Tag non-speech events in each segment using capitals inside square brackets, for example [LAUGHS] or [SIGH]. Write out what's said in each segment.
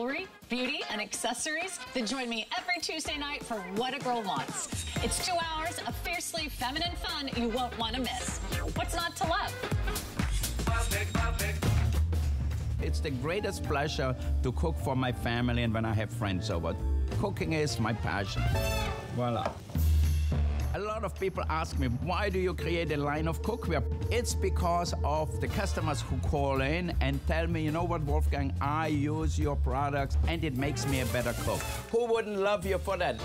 jewelry, beauty, and accessories, then join me every Tuesday night for What a Girl Wants. It's two hours of fiercely feminine fun you won't want to miss. What's not to love? It's the greatest pleasure to cook for my family and when I have friends over. Cooking is my passion. Voila. A lot of people ask me, why do you create a line of cookware? It's because of the customers who call in and tell me, you know what, Wolfgang, I use your products and it makes me a better cook. Who wouldn't love you for that?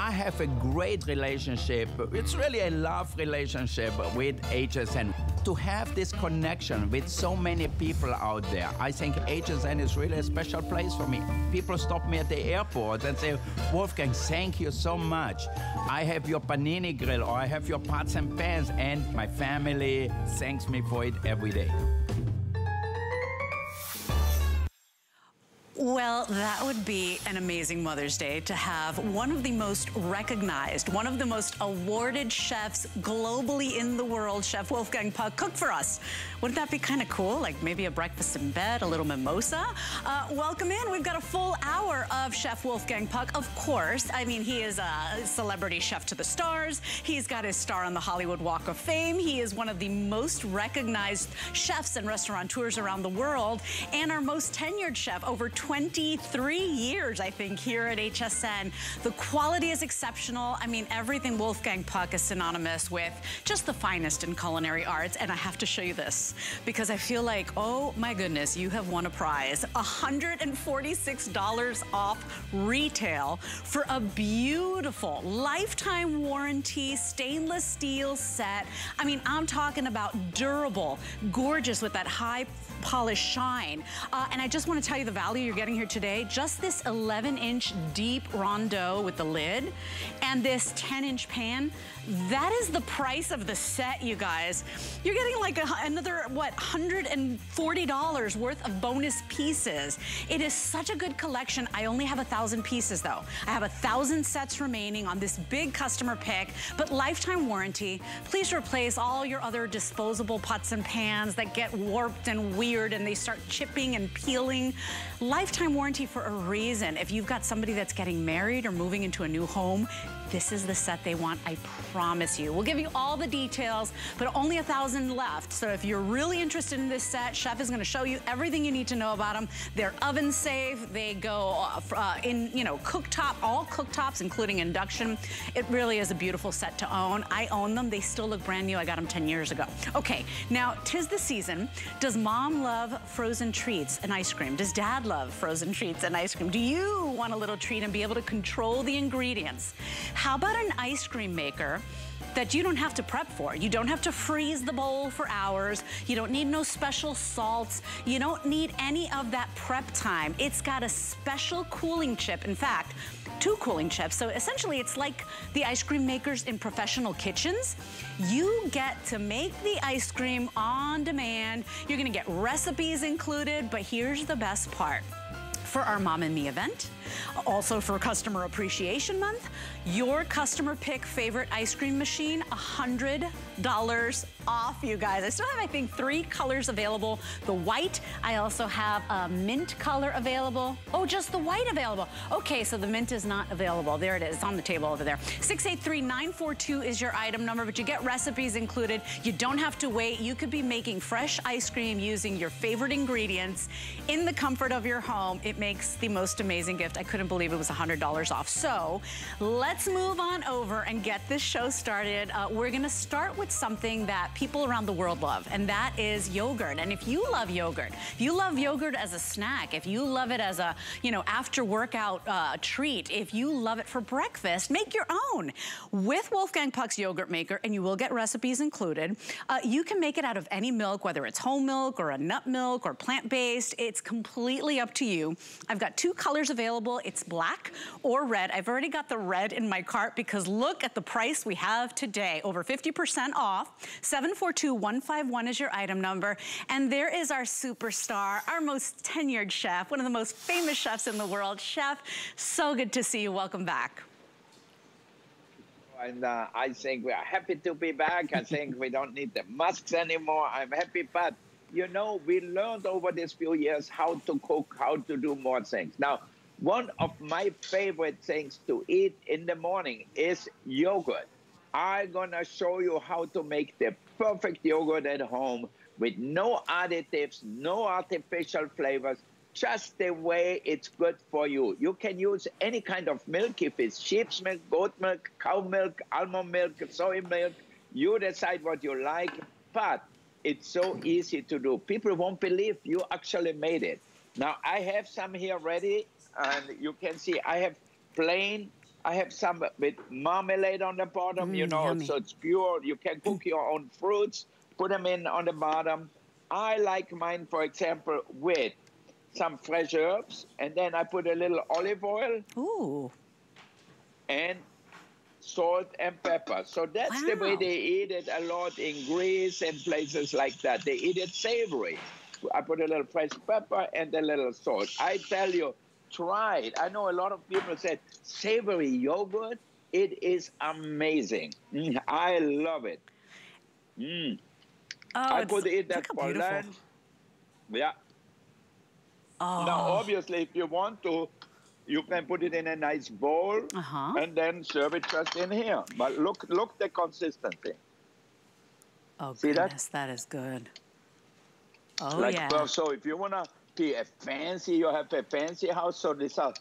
I have a great relationship. It's really a love relationship with HSN. To have this connection with so many people out there, I think HSN is really a special place for me. People stop me at the airport and say, Wolfgang, thank you so much. I have your panini grill or I have your pots and pans, and my family thanks me for it every day. Well, that would be an amazing Mother's Day to have one of the most recognized, one of the most awarded chefs globally in the world, Chef Wolfgang Puck, cook for us. Wouldn't that be kind of cool? Like maybe a breakfast in bed, a little mimosa? Uh, welcome in. We've got a full hour of Chef Wolfgang Puck. Of course, I mean, he is a celebrity chef to the stars. He's got his star on the Hollywood Walk of Fame. He is one of the most recognized chefs and restaurateurs around the world and our most tenured chef, over 23 years, I think, here at HSN. The quality is exceptional. I mean, everything Wolfgang Puck is synonymous with just the finest in culinary arts. And I have to show you this because I feel like, oh my goodness, you have won a prize. $146 off retail for a beautiful lifetime warranty stainless steel set. I mean, I'm talking about durable, gorgeous with that high polished shine. Uh, and I just want to tell you the value you're getting here today. Just this 11 inch deep rondeau with the lid and this 10 inch pan that is the price of the set, you guys. You're getting like a, another, what, $140 worth of bonus pieces. It is such a good collection. I only have a thousand pieces though. I have a thousand sets remaining on this big customer pick, but lifetime warranty. Please replace all your other disposable pots and pans that get warped and weird and they start chipping and peeling. Lifetime warranty for a reason. If you've got somebody that's getting married or moving into a new home, this is the set they want, I promise you. We'll give you all the details, but only a thousand left. So if you're really interested in this set, Chef is gonna show you everything you need to know about them. They're oven safe. They go uh, in, you know, cooktop, all cooktops, including induction. It really is a beautiful set to own. I own them. They still look brand new. I got them 10 years ago. Okay, now, tis the season. Does mom love frozen treats and ice cream? Does dad love frozen treats and ice cream? Do you want a little treat and be able to control the ingredients? How about an ice cream maker that you don't have to prep for. You don't have to freeze the bowl for hours. You don't need no special salts. You don't need any of that prep time. It's got a special cooling chip. In fact, two cooling chips. So essentially it's like the ice cream makers in professional kitchens. You get to make the ice cream on demand. You're gonna get recipes included, but here's the best part. For our Mom and Me event, also for Customer Appreciation Month, your customer pick favorite ice cream machine, $100 off, you guys. I still have, I think, three colors available. The white, I also have a mint color available. Oh, just the white available. Okay, so the mint is not available. There it is, it's on the table over there. 683942 is your item number, but you get recipes included. You don't have to wait. You could be making fresh ice cream using your favorite ingredients in the comfort of your home. It makes the most amazing gift. I couldn't believe it was $100 off. So let's move on over and get this show started. Uh, we're gonna start with something that people around the world love, and that is yogurt. And if you love yogurt, if you love yogurt as a snack, if you love it as a, you know, after workout uh, treat, if you love it for breakfast, make your own. With Wolfgang Puck's yogurt maker, and you will get recipes included, uh, you can make it out of any milk, whether it's whole milk or a nut milk or plant-based. It's completely up to you. I've got two colors available. It's black or red. I've already got the red in my cart because look at the price we have today. Over 50% off. 742151 is your item number. And there is our superstar, our most tenured chef, one of the most famous chefs in the world. Chef, so good to see you. Welcome back. And uh, I think we are happy to be back. I think we don't need the masks anymore. I'm happy, but you know, we learned over these few years how to cook, how to do more things. Now, one of my favorite things to eat in the morning is yogurt. I'm gonna show you how to make the perfect yogurt at home with no additives, no artificial flavors, just the way it's good for you. You can use any kind of milk, if it's sheep's milk, goat milk, cow milk, almond milk, soy milk. You decide what you like, but it's so easy to do. People won't believe you actually made it. Now, I have some here ready, and you can see I have plain. I have some with marmalade on the bottom, Mm, you know, yummy. so it's pure. You can cook your own fruits, put them in on the bottom. I like mine, for example, with some fresh herbs, and then I put a little olive oil Ooh. and salt and pepper. So that's the way they eat it a lot in Greece and places like that. They eat it savory. I put a little fresh pepper and a little salt. I tell you, it. I know a lot of people said savory yogurt. It is amazing. Mm, I love it. Mm. Oh, I could eat that for beautiful. lunch. Yeah. Oh. Now, obviously, if you want to, you can put it in a nice bowl Uh-huh. and then serve it just in here. But look, look the consistency. Oh, See that? goodness, that is good. Oh, like yeah. well, so if you wanna be a fancy, you have a fancy house. So these are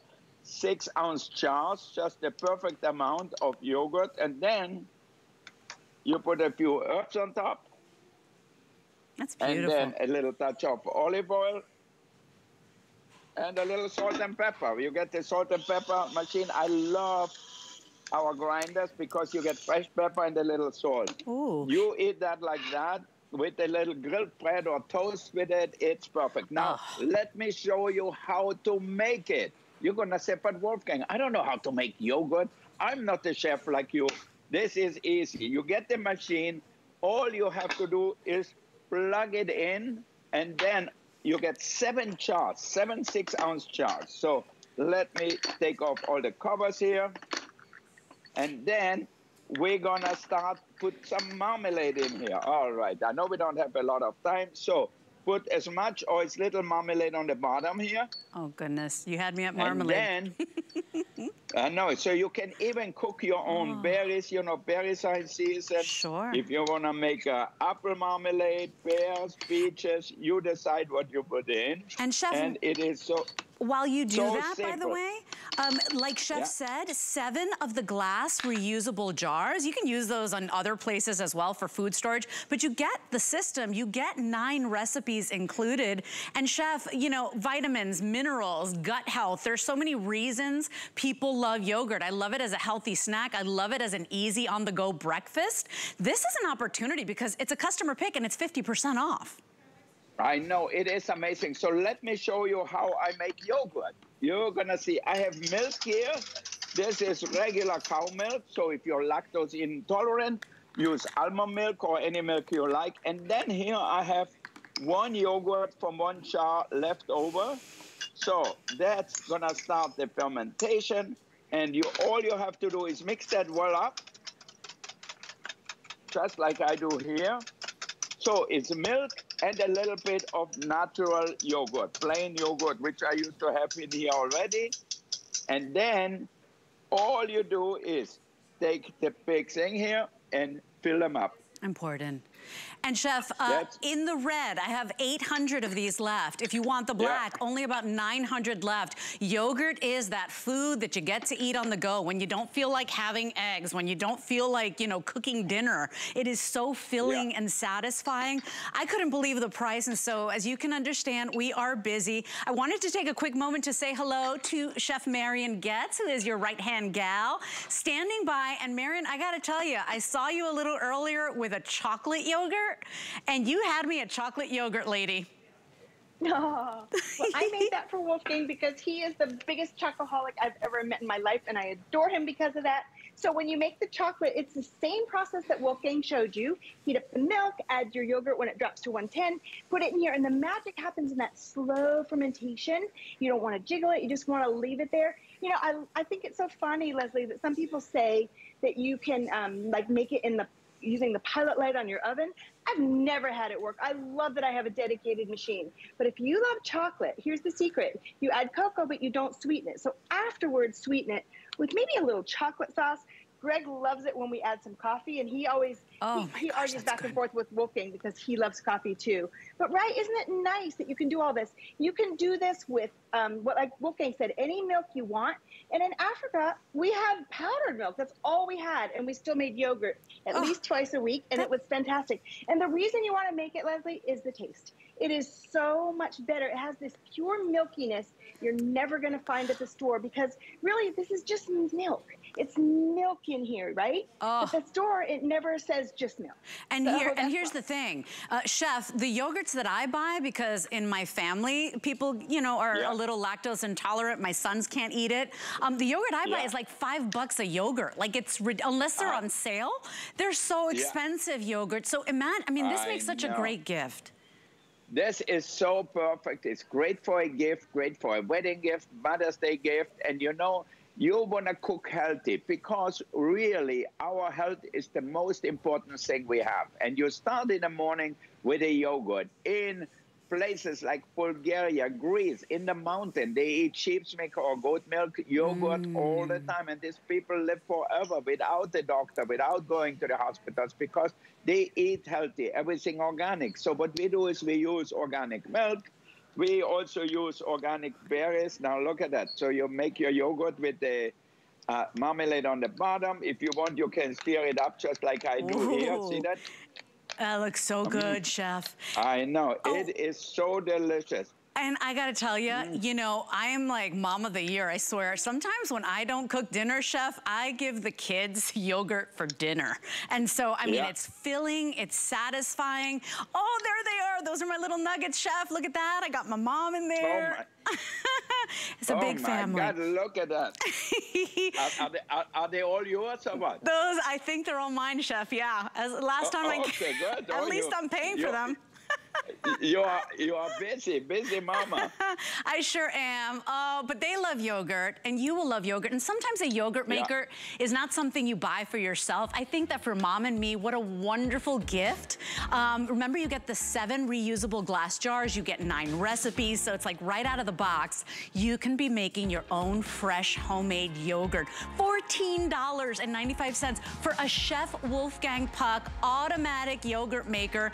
six ounce jars, just the perfect amount of yogurt, and then you put a few herbs on top, That's beautiful. and then a little touch of olive oil. And a little salt and pepper. You get the salt and pepper machine. I love our grinders because you get fresh pepper and a little salt. Ooh. You eat that like that with a little grilled bread or toast with it, it's perfect. Now, Ah. let me show you how to make it. You're going to say, but Wolfgang, I don't know how to make yogurt. I'm not a chef like you. This is easy. You get the machine. All you have to do is plug it in, and then you get seven jars, seven six ounce jars. So let me take off all the covers here. And then we're gonna start put some marmalade in here. All right. I know we don't have a lot of time, so put as much or as little marmalade on the bottom here. oh, goodness. You had me at marmalade. And then [LAUGHS] I know. So you can even cook your own oh. berries. You know, berries are in season. Oh. Sure. If you wanna make a apple marmalade, pears, peaches, you decide what you put in. And Chef, And it is so While you do So that, by the way, um, like Chef Yeah. said, seven of the glass reusable jars. You can use those on other places as well for food storage, but you get the system. You get nine recipes included. And Chef, you know, vitamins, minerals, gut health. There's so many reasons people love yogurt. I love it as a healthy snack. I love it as an easy on-the-go breakfast. This is an opportunity because it's a customer pick and it's 50% off. I know it is amazing. So let me show you how I make yogurt. You're gonna see I have milk here. This is regular cow milk. So if you're lactose intolerant, use almond milk or any milk you like. And then here I have one yogurt from one jar left over. So that's gonna start the fermentation. And you all you have to do is mix that well up, just like I do here. So it's milk and a little bit of natural yogurt, plain yogurt, which I used to have in here already. And then all you do is take the big thing here and fill them up. Important. And Chef, uh, in the red, I have 800 of these left. If you want the Yeah. black, only about 900 left. Yogurt is that food that you get to eat on the go when you don't feel like having eggs, when you don't feel like, you know, cooking dinner. It is so filling Yeah. and satisfying. I couldn't believe the price. And so, as you can understand, we are busy. I wanted to take a quick moment to say hello to Chef Marian Getz, who is your right-hand gal, standing by. And Marian, I gotta tell you, I saw you a little earlier with a chocolate yogurt, and you had me a chocolate yogurt lady. No. [LAUGHS] Well, I made that for Wolfgang because he is the biggest chocoholic I've ever met in my life, and I adore him because of that. So when you make the chocolate, it's the same process that Wolfgang showed you. Heat up the milk, add your yogurt when it drops to 110, put it in here, and the magic happens in that slow fermentation. You don't want to jiggle it, you just want to leave it there. You know, I, I think it's so funny, Lesley, that some people say that you can um, like make it in the using the pilot light on your oven. I've never had it work. I love that I have a dedicated machine. But if you love chocolate, here's the secret. You add cocoa, but you don't sweeten it. So afterwards, sweeten it with maybe a little chocolate sauce. Greg loves it when we add some coffee, and he always oh, he, he gosh, argues back good. and forth with Wolfgang because he loves coffee too. But right, isn't it nice that you can do all this? You can do this with um, what, like Wolfgang said, any milk you want. And in Africa, we had powdered milk. That's all we had, and we still made yogurt at oh, least twice a week, and that... it was fantastic. And the reason you want to make it, Lesley, is the taste. It is so much better. It has this pure milkiness you're never going to find at the store because really, this is just milk. It's milk in here, right? Oh. At the store, it never says just milk. And so here, and here's fun. the thing, uh, chef, the yogurts that I buy because in my family, people, you know, are yeah. a little lactose intolerant. My sons can't eat it. Um, the yogurt I yeah. buy is like five bucks a yogurt. Like it's unless they're uh, on sale, they're so expensive yeah. yogurt. So imagine, I mean, this I makes such know. a great gift. This is so perfect. It's great for a gift, great for a wedding gift, Mother's Day gift, and you know you want to cook healthy because really our health is the most important thing we have. And you start in the morning with a yogurt in places like Bulgaria, Greece, in the mountain. They eat sheep's milk or goat milk yogurt mm. all the time. And these people live forever without the doctor, without going to the hospitals because they eat healthy, everything organic. So what we do is we use organic milk we also use organic berries. Now look at that. So you make your yogurt with the uh, marmalade on the bottom. If you want, you can stir it up just like I do Ooh. here. See that? That looks so good, chef. I know. Oh. It is so delicious. And I gotta tell you, mm. you know, I am like mom of the year, I swear. Sometimes when I don't cook dinner, chef, I give the kids [LAUGHS] yogurt for dinner. And so, I mean, yeah. it's filling, it's satisfying. Oh, there they are. Those are my little nuggets, chef. Look at that. I got my mom in there. Oh [LAUGHS] it's a oh big family. Oh my God, look at that. [LAUGHS] are, are, they, are, are, they, all yours or what? Those, I think they're all mine, chef, yeah. As last oh, time I, okay, good. at least you, I'm paying for them [LAUGHS] you are you are busy, busy mama. [LAUGHS] I sure am. Oh, but they love yogurt, and you will love yogurt. And sometimes a yogurt maker yeah. is not something you buy for yourself. I think that for mom and me, what a wonderful gift. Um, remember, you get the seven reusable glass jars. You get nine recipes, so it's like right out of the box. You can be making your own fresh homemade yogurt. $14.95 for a Chef Wolfgang Puck automatic yogurt maker.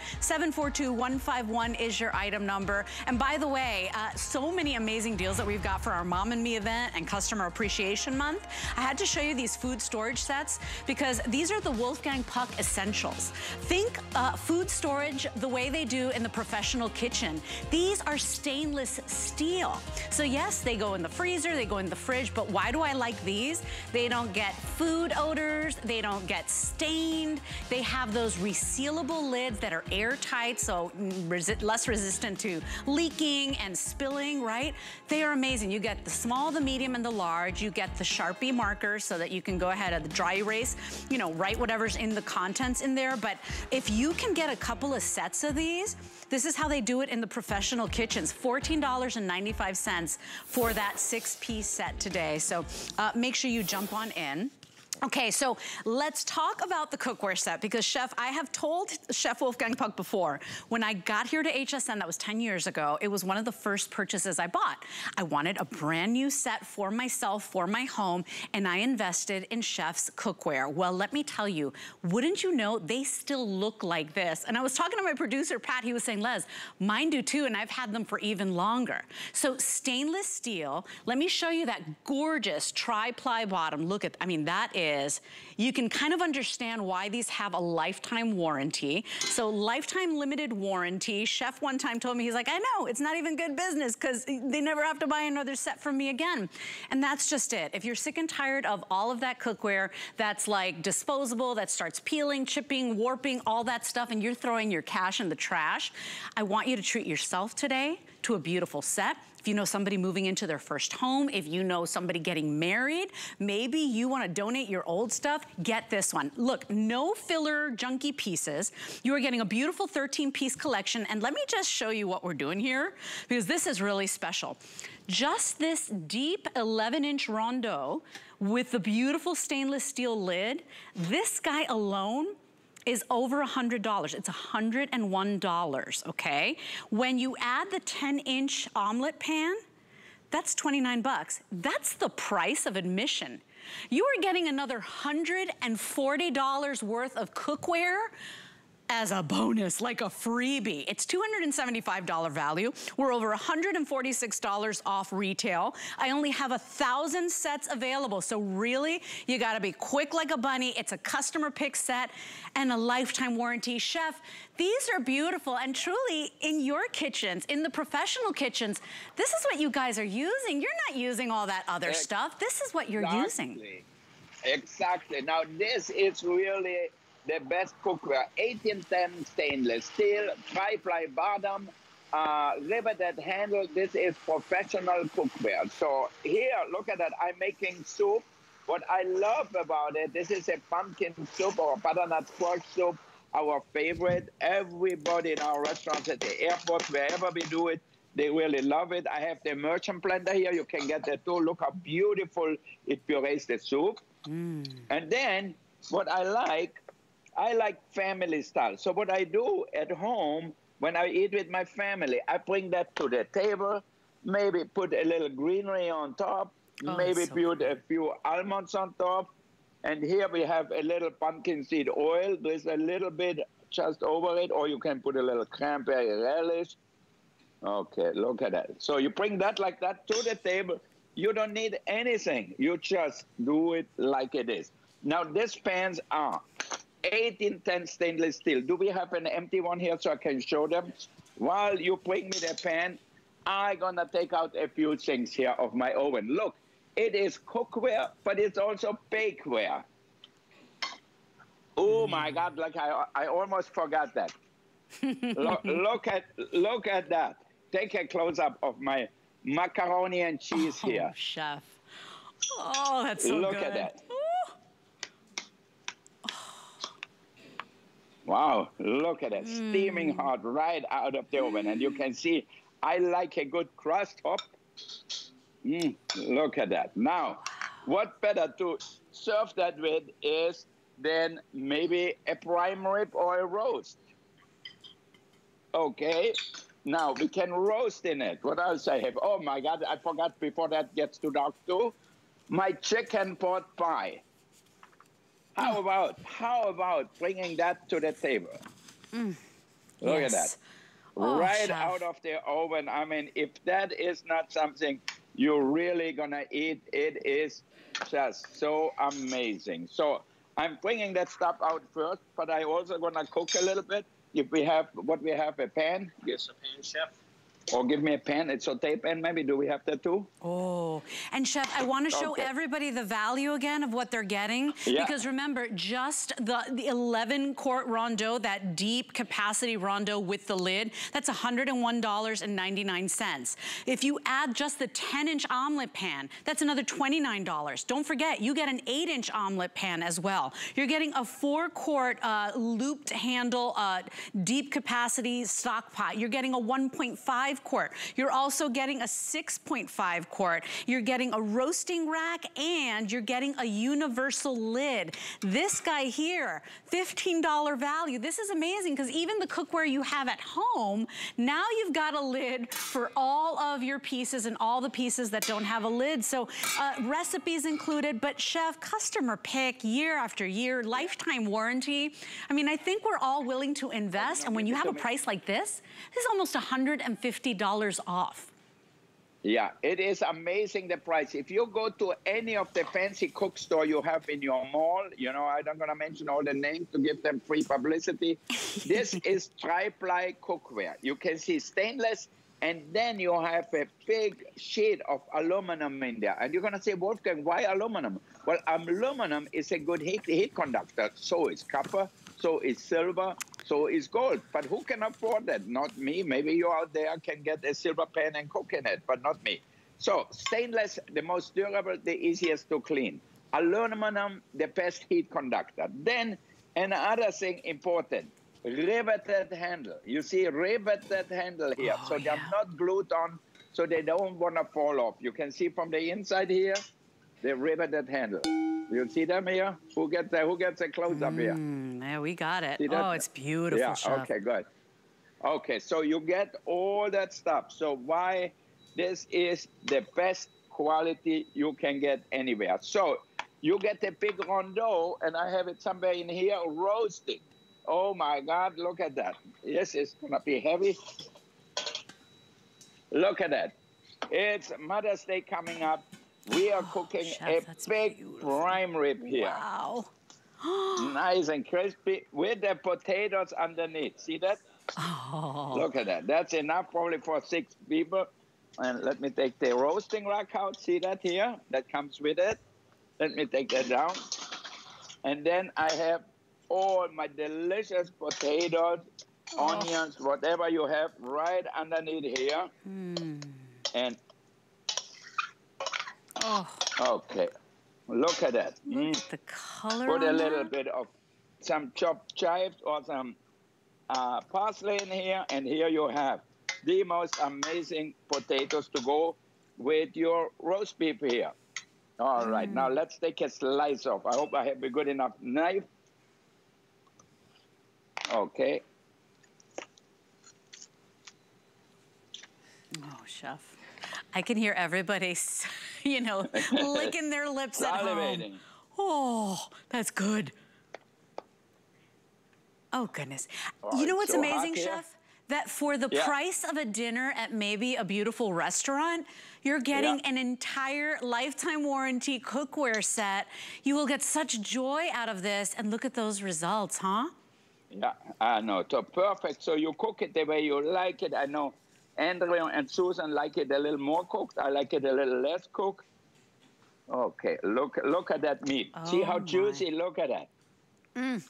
742-151 is your item number. And by the way, uh, so many amazing deals that we've got for our Mom and Me event and Customer Appreciation Month. I had to show you these food storage sets because these are the Wolfgang Puck Essentials. Think uh, food storage the way they do in the professional kitchen. These are stainless steel. So yes, they go in the freezer, they go in the fridge, but why do I like these? They don't get food odors, they don't get stained, they have those resealable lids that are airtight, so resi less resistant to leaking and spilling, right? They are amazing. You get the small, the medium, and the large. You get the Sharpie markers so that you can go ahead and dry erase, you know, write whatever's in the contents in there. But if you can get a couple of sets of these, this is how they do it in the professional kitchens. $14.95 for that six-piece set today. So uh, make sure you jump on in. Okay, so let's talk about the cookware set because Chef, I have told Chef Wolfgang Puck before, when I got here to HSN, that was 10 years ago, it was one of the first purchases I bought. I wanted a brand new set for myself, for my home, and I invested in Chef's cookware. Well, let me tell you, wouldn't you know, they still look like this. And I was talking to my producer, Pat, he was saying, Les, mine do too, and I've had them for even longer. So stainless steel, let me show you that gorgeous tri-ply bottom. Look at, I mean, that is is, you can kind of understand why these have a lifetime warranty. So lifetime limited warranty. Chef one time told me, he's like, I know, it's not even good business because they never have to buy another set from me again. And that's just it. If you're sick and tired of all of that cookware that's like disposable, that starts peeling, chipping, warping, all that stuff, and you're throwing your cash in the trash, I want you to treat yourself today to a beautiful set if you know somebody moving into their first home, if you know somebody getting married, maybe you wanna donate your old stuff, get this one. Look, no filler junky pieces. You are getting a beautiful 13 piece collection. And let me just show you what we're doing here because this is really special. Just this deep 11 inch rondeau with the beautiful stainless steel lid, this guy alone is over $100. It's $101, okay? When you add the 10 inch omelet pan, that's 29 bucks. That's the price of admission. You are getting another $140 worth of cookware as a bonus, like a freebie. It's $275 value. We're over $146 off retail. I only have a thousand sets available. So really, you gotta be quick like a bunny. It's a customer pick set and a lifetime warranty. Chef, these are beautiful and truly in your kitchens, in the professional kitchens, this is what you guys are using. You're not using all that other exactly. stuff. This is what you're using. Exactly. Now this is really the best cookware, 1810 stainless steel, tri-ply bottom, uh, riveted handle. This is professional cookware. So here, look at that. I'm making soup. What I love about it, this is a pumpkin soup or butternut squash soup, our favorite. Everybody in our restaurants at the airport, wherever we do it, they really love it. I have the immersion blender here. You can get that too. Look how beautiful it purees the soup. Mm. And then what I like, I like family style. So what I do at home when I eat with my family, I bring that to the table, maybe put a little greenery on top, oh, maybe so put a few almonds on top. And here we have a little pumpkin seed oil. There's a little bit just over it, or you can put a little cranberry relish. Okay, look at that. So you bring that like that to the table. You don't need anything. You just do it like it is. Now, these pans are 1810 stainless steel. Do we have an empty one here so I can show them? While you bring me the pan, I'm gonna take out a few things here of my oven. Look, it is cookware, but it's also bakeware. Oh mm. my God, like I, I almost forgot that. [LAUGHS] look, look, at look at that. Take a close up of my macaroni and cheese oh, here. chef. Oh, that's so look good. Look at that. Wow, look at it, mm. steaming hot right out of the oven. And you can see I like a good crust up. Mm, look at that. Now, what better to serve that with is than maybe a prime rib or a roast. Okay, now we can roast in it. What else I have? Oh my God, I forgot before that gets too dark too. My chicken pot pie. How about how about bringing that to the table? Mm. Look yes. at that. Oh, right chef. out of the oven. I mean, if that is not something you're really gonna eat, it is just so amazing. So I'm bringing that stuff out first, but I also gonna cook a little bit. If we have what we have a pan. Yes, a pan, chef. Or give me a pan, it's a tape pan maybe. Do we have that too? Oh, and Chef, I want to show okay. everybody the value again of what they're getting. Yeah. Because remember, just the, the 11 quart rondeau, that deep capacity rondeau with the lid, that's $101.99. If you add just the 10 inch omelet pan, that's another $29. Don't forget, you get an eight inch omelet pan as well. You're getting a four quart uh, looped handle, uh, deep capacity stock pot. You're getting a 1.5 quart. You're also getting a 6.5 quart. You're getting a roasting rack and you're getting a universal lid. This guy here, $15 value. This is amazing because even the cookware you have at home, now you've got a lid for all of your pieces and all the pieces that don't have a lid. So uh, recipes included, but chef, customer pick year after year, lifetime warranty. I mean, I think we're all willing to invest. And when you have a price like this, this is almost 150 $50 off. Yeah, it is amazing the price. If you go to any of the fancy cook store you have in your mall, you know, I'm not going to mention all the names to give them free publicity. [LAUGHS] this is tri-ply cookware. You can see stainless, and then you have a big sheet of aluminum in there. And you're going to say, Wolfgang, why aluminum? Well, aluminum is a good heat, heat conductor. So is copper, so is silver, so it's gold. But who can afford that? Not me. Maybe you out there can get a silver pan and cook in it, but not me. So stainless, the most durable, the easiest to clean. Aluminum, the best heat conductor. Then another thing important, riveted handle. You see riveted handle here. Oh, so they're not glued on, so they don't want to fall off. You can see from the inside here, the riveted handle. You see them here? Who gets a, who gets a close up here? Mm, yeah, we got it. That? Oh, it's beautiful, Yeah, chef. okay, good. Okay, so you get all that stuff. So why this is the best quality you can get anywhere. So you get a big rondeau, and I have it somewhere in here roasting. Oh my God, look at that. Yes, it's gonna be heavy. Look at that. It's Mother's Day coming up. We are cooking Chef, a big beautiful. prime rib here. Wow. [GASPS] Nice and crispy with the potatoes underneath. See that? Oh. Look at that. That's enough probably for six people. And let me take the roasting rack out. See that here? That comes with it. Let me take that down. And then I have all my delicious potatoes, oh. onions, whatever you have right underneath here. Hmm. And Oh, okay, look at that. Mm. at the color Put a little that. bit of some chopped chives or some uh, parsley in here, and here you have the most amazing potatoes to go with your roast beef here. All right, now Mm. let's take a slice off. I hope I have a good enough knife. Okay, Oh, chef. I can hear everybody, [LAUGHS] you know, licking their lips at home. Oh, that's good. Oh, goodness. Oh, you know what's so amazing, chef? That for the Yeah. price of a dinner at maybe a beautiful restaurant, you're getting Yeah. an entire lifetime warranty cookware set. You will get such joy out of this. And look at those results, huh? Yeah, I know. So perfect. So you cook it the way you like it. I know Andrew uh, and Susan like it a little more cooked. I like it a little less cooked. Okay, look look at that meat. See Oh, how my. juicy? Look at that. Mm.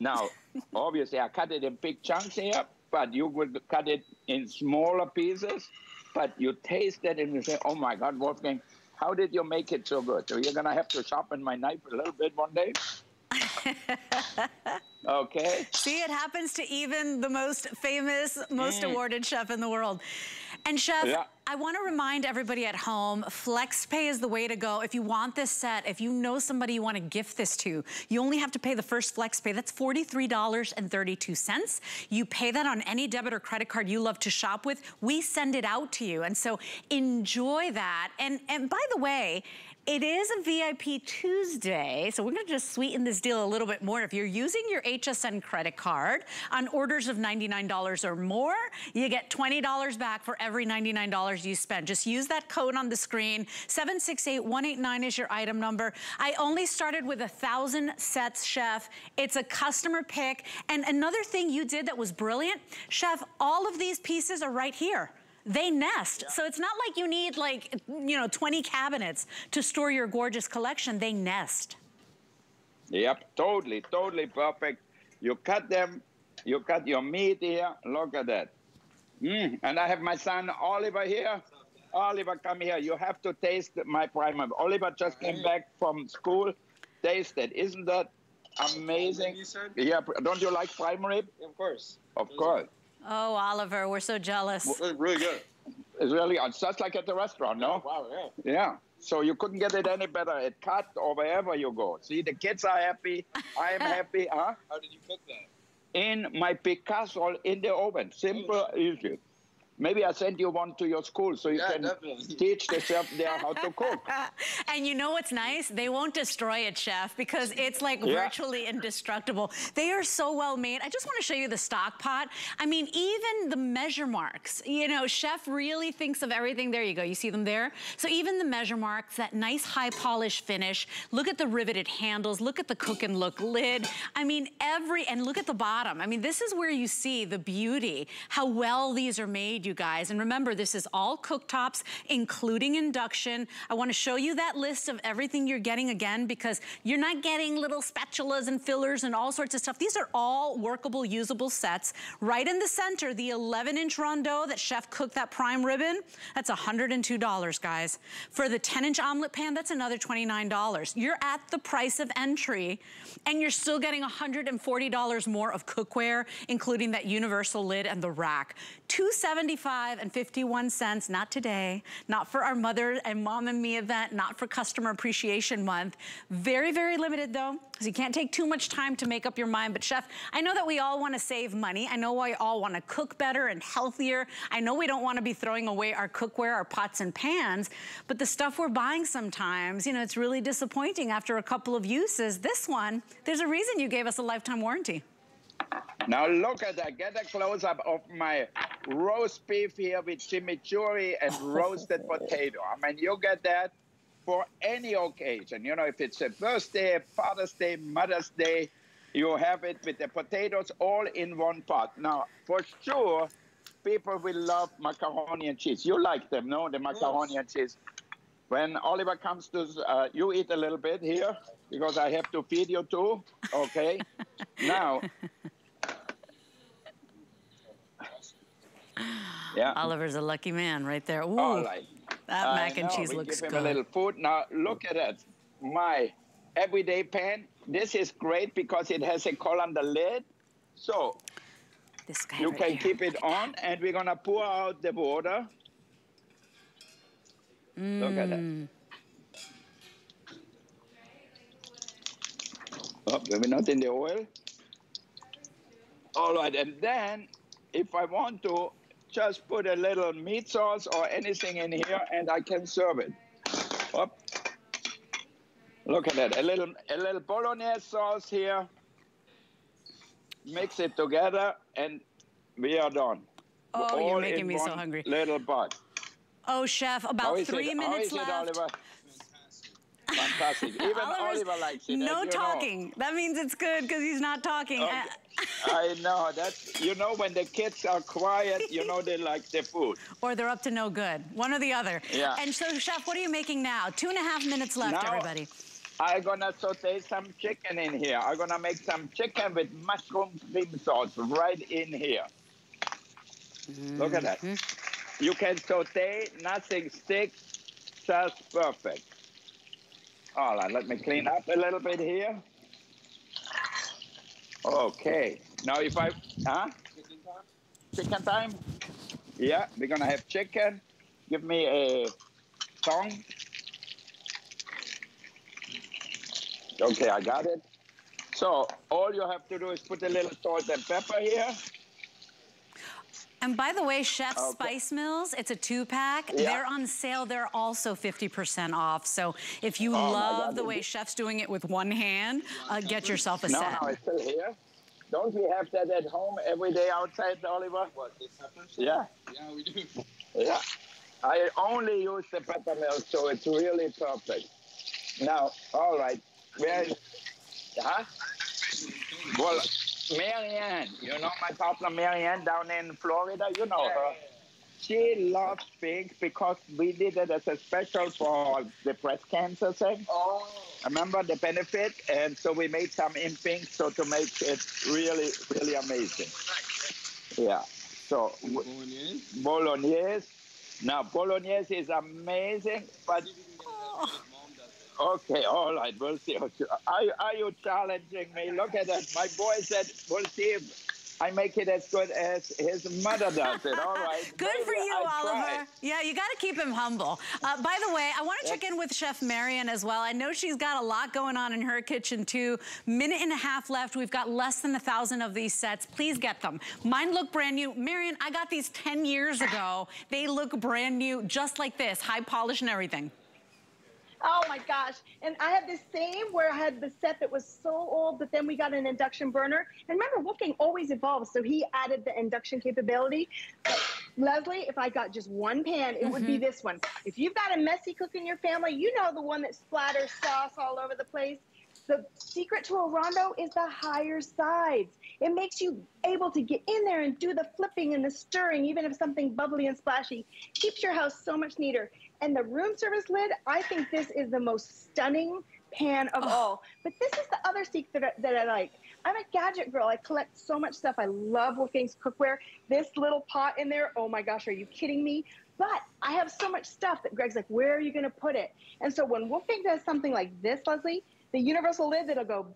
Now, [LAUGHS] obviously, I cut it in big chunks here, but you would cut it in smaller pieces. But you taste it and you say, "Oh my God, Wolfgang, how did you make it so good?" So you're gonna have to sharpen my knife a little bit one day. Okay. See, it happens to even the most famous, most mm. awarded chef in the world. And chef, Yeah. I want to remind everybody at home, FlexPay is the way to go. If you want this set, if you know somebody you want to gift this to, you only have to pay the first FlexPay. That's $43.32. You pay that on any debit or credit card you love to shop with. We send it out to you. And so enjoy that. And, and by the way, it is a VIP Tuesday, so we're gonna just sweeten this deal a little bit more. If you're using your HSN credit card on orders of $99 or more, you get $20 back for every $99 you spend. Just use that code on the screen. 768189 is your item number. I only started with a thousand sets, Chef. It's a customer pick. And another thing you did that was brilliant, Chef, all of these pieces are right here they nest. So it's not like you need like, you know, 20 cabinets to store your gorgeous collection. They nest. Yep, totally, totally perfect. You cut them, you cut your meat here. Look at that. Mm. And I have my son Oliver here. Oliver, come here. You have to taste my prime rib. Oliver just came back from school. Taste it. Isn't that amazing? You said? Yeah, don't you like prime rib? Of course. Of course. Oh, Oliver, we're so jealous. Well, really good. It's really, it's just like at the restaurant, no? Wow, yeah. Yeah. So you couldn't get it any better at Cut or wherever you go. See, the kids are happy. I am [LAUGHS] happy. Huh? How did you cook that? In my Picasso in the oven. Simple, easy. Maybe I send you one to your school so you Yeah, can definitely. teach the chef there how to cook. [LAUGHS] And you know what's nice? They won't destroy it, Chef, because it's like Yeah. virtually indestructible. They are so well made. I just want to show you the stock pot. I mean, even the measure marks, you know, Chef really thinks of everything. There you go. You see them there? So even the measure marks, that nice high polish finish. Look at the riveted handles. Look at the cook and look lid. I mean, every, and look at the bottom. I mean, this is where you see the beauty, how well these are made, you guys. And remember, this is all cooktops, including induction. I wanna show you that list of everything you're getting again, because you're not getting little spatulas and fillers and all sorts of stuff. These are all workable, usable sets. Right in the center, the 11 inch rondeau that Chef cooked that prime ribbon, that's $102, guys. For the 10 inch omelet pan, that's another $29. You're at the price of entry, and you're still getting $140 more of cookware, including that universal lid and the rack. $275 25 and 51 cents, not today, not for our mother and mom and me event, not for customer appreciation month. Very, very limited though, because you can't take too much time to make up your mind. But chef, I know that we all wanna save money. I know we all wanna cook better and healthier. I know we don't wanna be throwing away our cookware, our pots and pans, but the stuff we're buying sometimes, you know, it's really disappointing after a couple of uses. This one, there's a reason you gave us a lifetime warranty. Now look at that. Get a close up of my roast beef here with chimichurri and [LAUGHS] roasted potato. I mean, you get that for any occasion. You know, if it's a birthday, Father's Day, Mother's Day, you have it with the potatoes all in one pot. Now, for sure, people will love macaroni and cheese. You like them, no? The macaroni and cheese. When Oliver comes to, uh, you eat a little bit here because I have to feed you too. Okay. [LAUGHS] now, yeah. Oliver's a lucky man right there. Ooh, All right. that I mac and know, cheese we looks give good. him a little food. Now look at it. My everyday pan. This is great because it has a color on the lid. So you right can here. keep it on and we're gonna pour out the water. Look at that. Mm. Oh, we're not in the oil. All right, and then if I want to, just put a little meat sauce or anything in here and I can serve it. Up. Look at that, a little, a little bolognese sauce here. Mix it together and we are done. Oh, you're making me so hungry. Little pot. Oh, chef, about three it? minutes left. it, Oliver? Fantastic. [LAUGHS] Even Oliver likes it. No you know. talking. That means it's good because he's not talking. Okay. I know that's you know when the kids are quiet, you know they like the food. [LAUGHS] or they're up to no good. One or the other. Yeah. And so, chef, what are you making now? Two and a half minutes left, Now- everybody. I'm gonna saute some chicken in here. I'm gonna make some chicken with mushroom cream sauce right in here. Look at that. Mm-hmm. You can saute, nothing sticks, just perfect. All right, let me clean up a little bit here. Okay. Now if I, huh? Chicken time? Yeah, we're gonna have chicken. Give me a tongue. Okay, I got it. So all you have to do is put a little salt and pepper here. And by the way, Chef's Okay. Spice Mills, it's a two pack. Yeah. They're on sale. They're also 50% off. So if you Oh, love God. the way Chef's doing it with one hand, uh, get yourself a No, set. no, it's still here. Don't we have that at home every day outside, Oliver? What, the peppers? Yeah, Yeah, we do. yeah. I only use the pepper milk, so it's really perfect. Now, all right. Where is, huh? Well, Marian, you know my partner Marian down in Florida, you know her. She loves pink because we did it as a special for the breast cancer thing. Oh. Remember the benefit? And so we made some in pink so to make it really, really amazing. Yeah. So Bolognese. bolognese. Now bolognese is amazing, but it. Okay, all right, we'll see. Are, are you challenging me? Look at that. My boy said, we'll see if I make it as good as his mother does it. All right. [LAUGHS] Good for you, I try. Oliver. Yeah, you got to keep him humble. Uh, by the way, I want to check in with Chef Marian as well. I know she's got a lot going on in her kitchen too. Minute and a half left. We've got less than a thousand of these sets. Please get them. Mine look brand new. Marian, I got these 10 years ago. They look brand new, just like this, high polish and everything. Oh my gosh. And I had the same where I had the set that was so old, but then we got an induction burner. And remember, Wolfgang always evolves. So he added the induction capability. But Lesley, if I got just one pan, it would be mm-hmm. this one. If you've got a messy cook in your family, you know the one that splatters sauce all over the place. The secret to a rondeau is the higher sides. It makes you able to get in there and do the flipping and the stirring, even if something bubbly and splashy. Keeps your house so much neater. And the room service lid, I think this is the most stunning pan of all. But this is the other secret that I, that I like. I'm a gadget girl. I collect so much stuff. I love Wolfgang's cookware. This little pot in there, oh my gosh, are you kidding me? But I have so much stuff that Greg's like, where are you going to put it? And so when Wolfgang does something like this, Lesley, the universal lid that'll go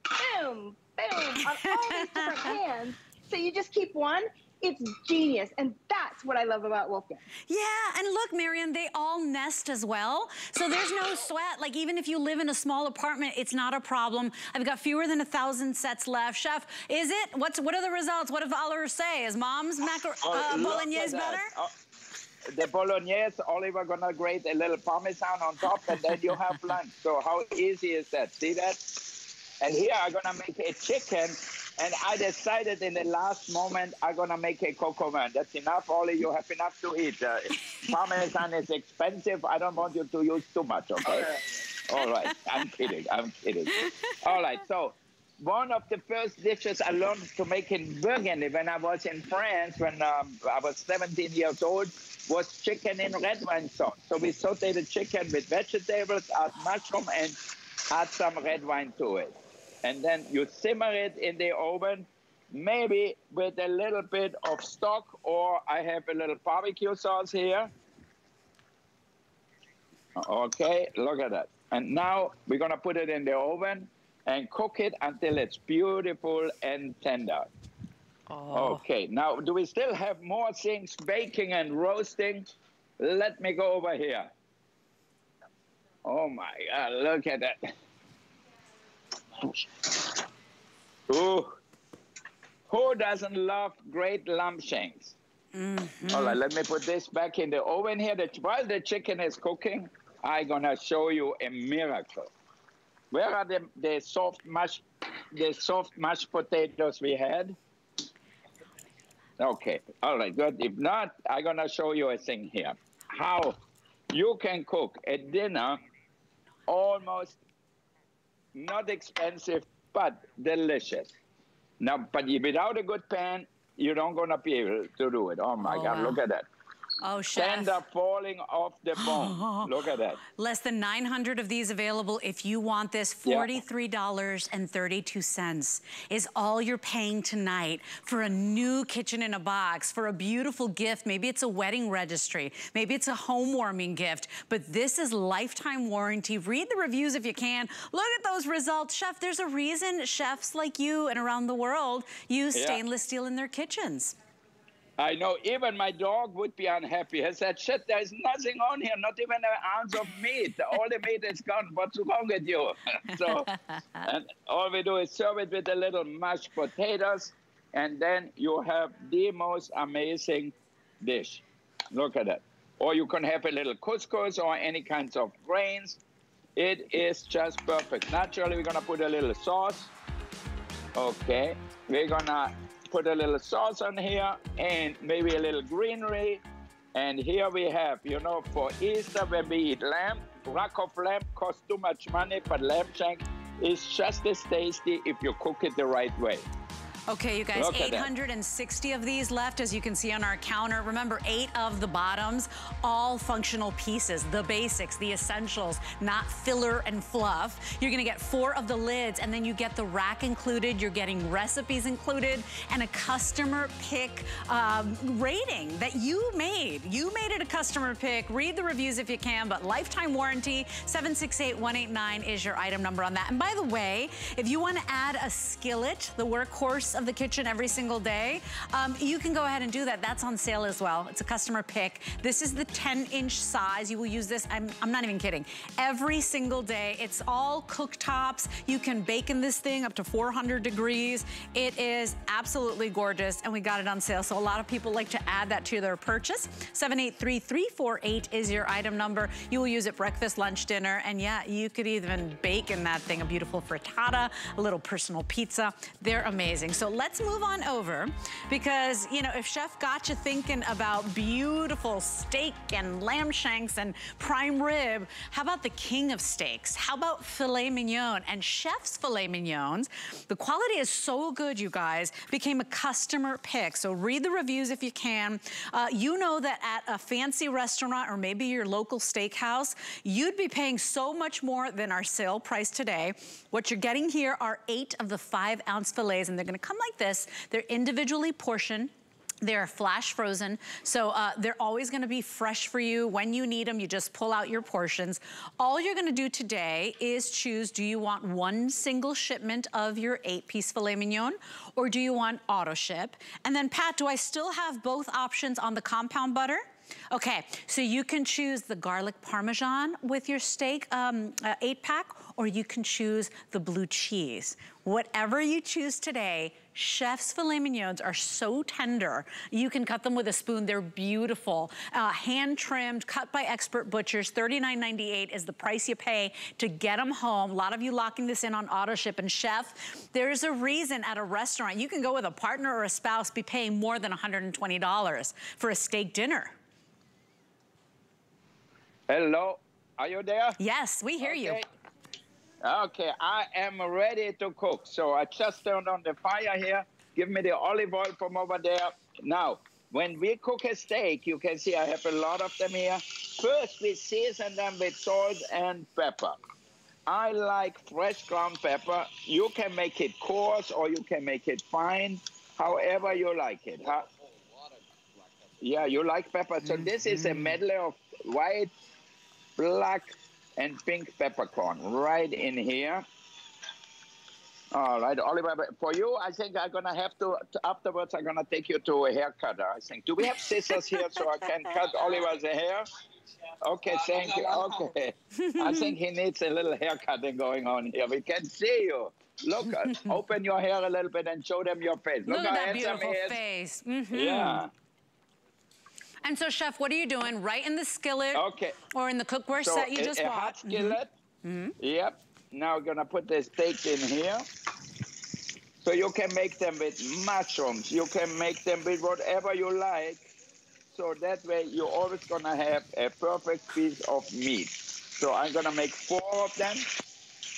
boom, boom on all these different [LAUGHS] pans. So you just keep one. It's genius. And that's what I love about Wolfgang. Yeah, and look, Marian, they all nest as well. So there's no [GASPS] sweat. Like even if you live in a small apartment, it's not a problem. I've got fewer than a thousand sets left. Chef, is it? What's What are the results? What did Oliver say? Is mom's [SIGHS] macar Oh, uh, look bolognese better? Oh, the bolognese, Oliver gonna grate a little parmesan on top, and then you have lunch. So how easy is that? See that? And here I'm gonna make a chicken, and I decided in the last moment I'm gonna make a coq au vin. That's enough, Ollie. You have enough to eat. Uh, parmesan is expensive. I don't want you to use too much. Okay. All right. I'm kidding. I'm kidding. All right. So one of the first dishes I learned to make in Burgundy when I was in France, when um, I was 17 years old, was chicken in red wine sauce. So we sauteed the chicken with vegetables, add mushroom, and add some red wine to it. And then you simmer it in the oven, maybe with a little bit of stock, or I have a little barbecue sauce here. Okay, look at that. And now we're gonna put it in the oven and cook it until it's beautiful and tender. Oh. Okay, now do we still have more things baking and roasting? Let me go over here. Oh my God, look at that. Ooh. Who doesn't love great lamb shanks? Mm-hmm. All right, let me put this back in the oven here. The- While the chicken is cooking, I'm gonna show you a miracle. Where are the, the soft mashed the soft mashed potatoes we had? Okay, all right, good. If not, I'm gonna show you a thing here. How you can cook a dinner almost not expensive, but delicious. Now, but without a good pan, you don't gonna be able to do it. Oh my Oh, God, wow. look at that. Oh, chef. Tender falling off the bone. [LAUGHS] look at that. Less than 900 of these available. If you want this, Yeah. $43.32 is all you're paying tonight for a new kitchen in a box, for a beautiful gift. Maybe it's a wedding registry. Maybe it's a home warming gift. But this is lifetime warranty. Read the reviews if you can. Look at those results. Chef, there's a reason chefs like you and around the world use Yeah. stainless steel in their kitchens. I know even my dog would be unhappy. He said, shit, there's nothing on here, not even an ounce of meat. All the meat is gone. What's wrong with you? [LAUGHS] so, [LAUGHS] and all we do is serve it with a little mashed potatoes, and then you have the most amazing dish. Look at that. Or you can have a little couscous or any kinds of grains. It is just perfect. Naturally, we're gonna put a little sauce. Okay, we're gonna put a little sauce on here and maybe a little greenery. And here we have, you know, for Easter when we eat lamb, rack of lamb costs too much money, but lamb shank is just as tasty if you cook it the right way. Okay, you guys, that. 860 of these left, as you can see on our counter. Remember, eight of the bottoms, all functional pieces, the basics, the essentials, not filler and fluff. You're gonna get four of the lids, and then you get the rack included. You're getting recipes included, and a customer pick um, rating that you made. You made it a customer pick. Read the reviews if you can, but lifetime warranty, 768189 is your item number on that. And by the way, if you wanna add a skillet, the workhorse of the kitchen every single day, um, you can go ahead and do that. That's on sale as well. It's a customer pick. This is the 10 inch size. You will use this, I'm, I'm not even kidding, every single day. It's all cooktops. You can bake in this thing up to 400 degrees. It is absolutely gorgeous and we got it on sale. So a lot of people like to add that to their purchase. 783348 is your item number. You will use it breakfast, lunch, dinner, and yeah, you could even bake in that thing a beautiful frittata, a little personal pizza. They're amazing. So let's move on over because, you know, if Chef got you thinking about beautiful steak and lamb shanks and prime rib, how about the king of steaks? How about filet mignon? And Chef's filet mignons, the quality is so good, you guys, became a customer pick. So read the reviews if you can. Uh, you know that at a fancy restaurant or maybe your local steakhouse, you'd be paying so much more than our sale price today. What you're getting here are eight of the five ounce fillets and they're gonna come like this. They're individually portioned. They're flash frozen, so uh, they're always gonna be fresh for you. When you need them, you just pull out your portions. All you're gonna do today is choose, do you want one single shipment of your eight-piece filet mignon, or do you want auto ship? And then Pat, do I still have both options on the compound butter? Okay, so you can choose the garlic parmesan with your steak um, uh, eight pack, or you can choose the blue cheese. Whatever you choose today, chef's filet mignons are so tender. You can cut them with a spoon. They're beautiful. Uh, hand trimmed, cut by expert butchers. $39.98 is the price you pay to get them home. A lot of you locking this in on auto ship. And chef, there's a reason at a restaurant, you can go with a partner or a spouse, be paying more than $120 for a steak dinner. Hello, are you there? Yes, we hear you. Okay. I am ready to cook. So I just turned on the fire here. Give me the olive oil from over there. Now, when we cook a steak, you can see I have a lot of them here. First, we season them with salt and pepper. I like fresh ground pepper. You can make it coarse or you can make it fine, however you like it. Huh? Yeah, you like pepper. So this is a mm-hmm. medley of white, black, and pink peppercorn right in here. All right, Oliver, for you, I think I'm gonna have to, to- afterwards, I'm gonna take you to a haircutter, I think. Do we have scissors here so I can cut Oliver's hair? Okay, thank you, okay. I think he needs a little haircutting going on here. We can see you. Look, uh, [LAUGHS] open your hair a little bit and show them your face. Look, Look, at that beautiful face. Mhm. Yeah. And so, chef, what are you doing? Right in the skillet Okay. or in the cookware So set you a- just a bought? hot skillet. Mm-hmm. Yep. Now we're gonna put the steak in here. So you can make them with mushrooms. You can make them with whatever you like. So that way you're always gonna have a perfect piece of meat. So I'm gonna make four of them.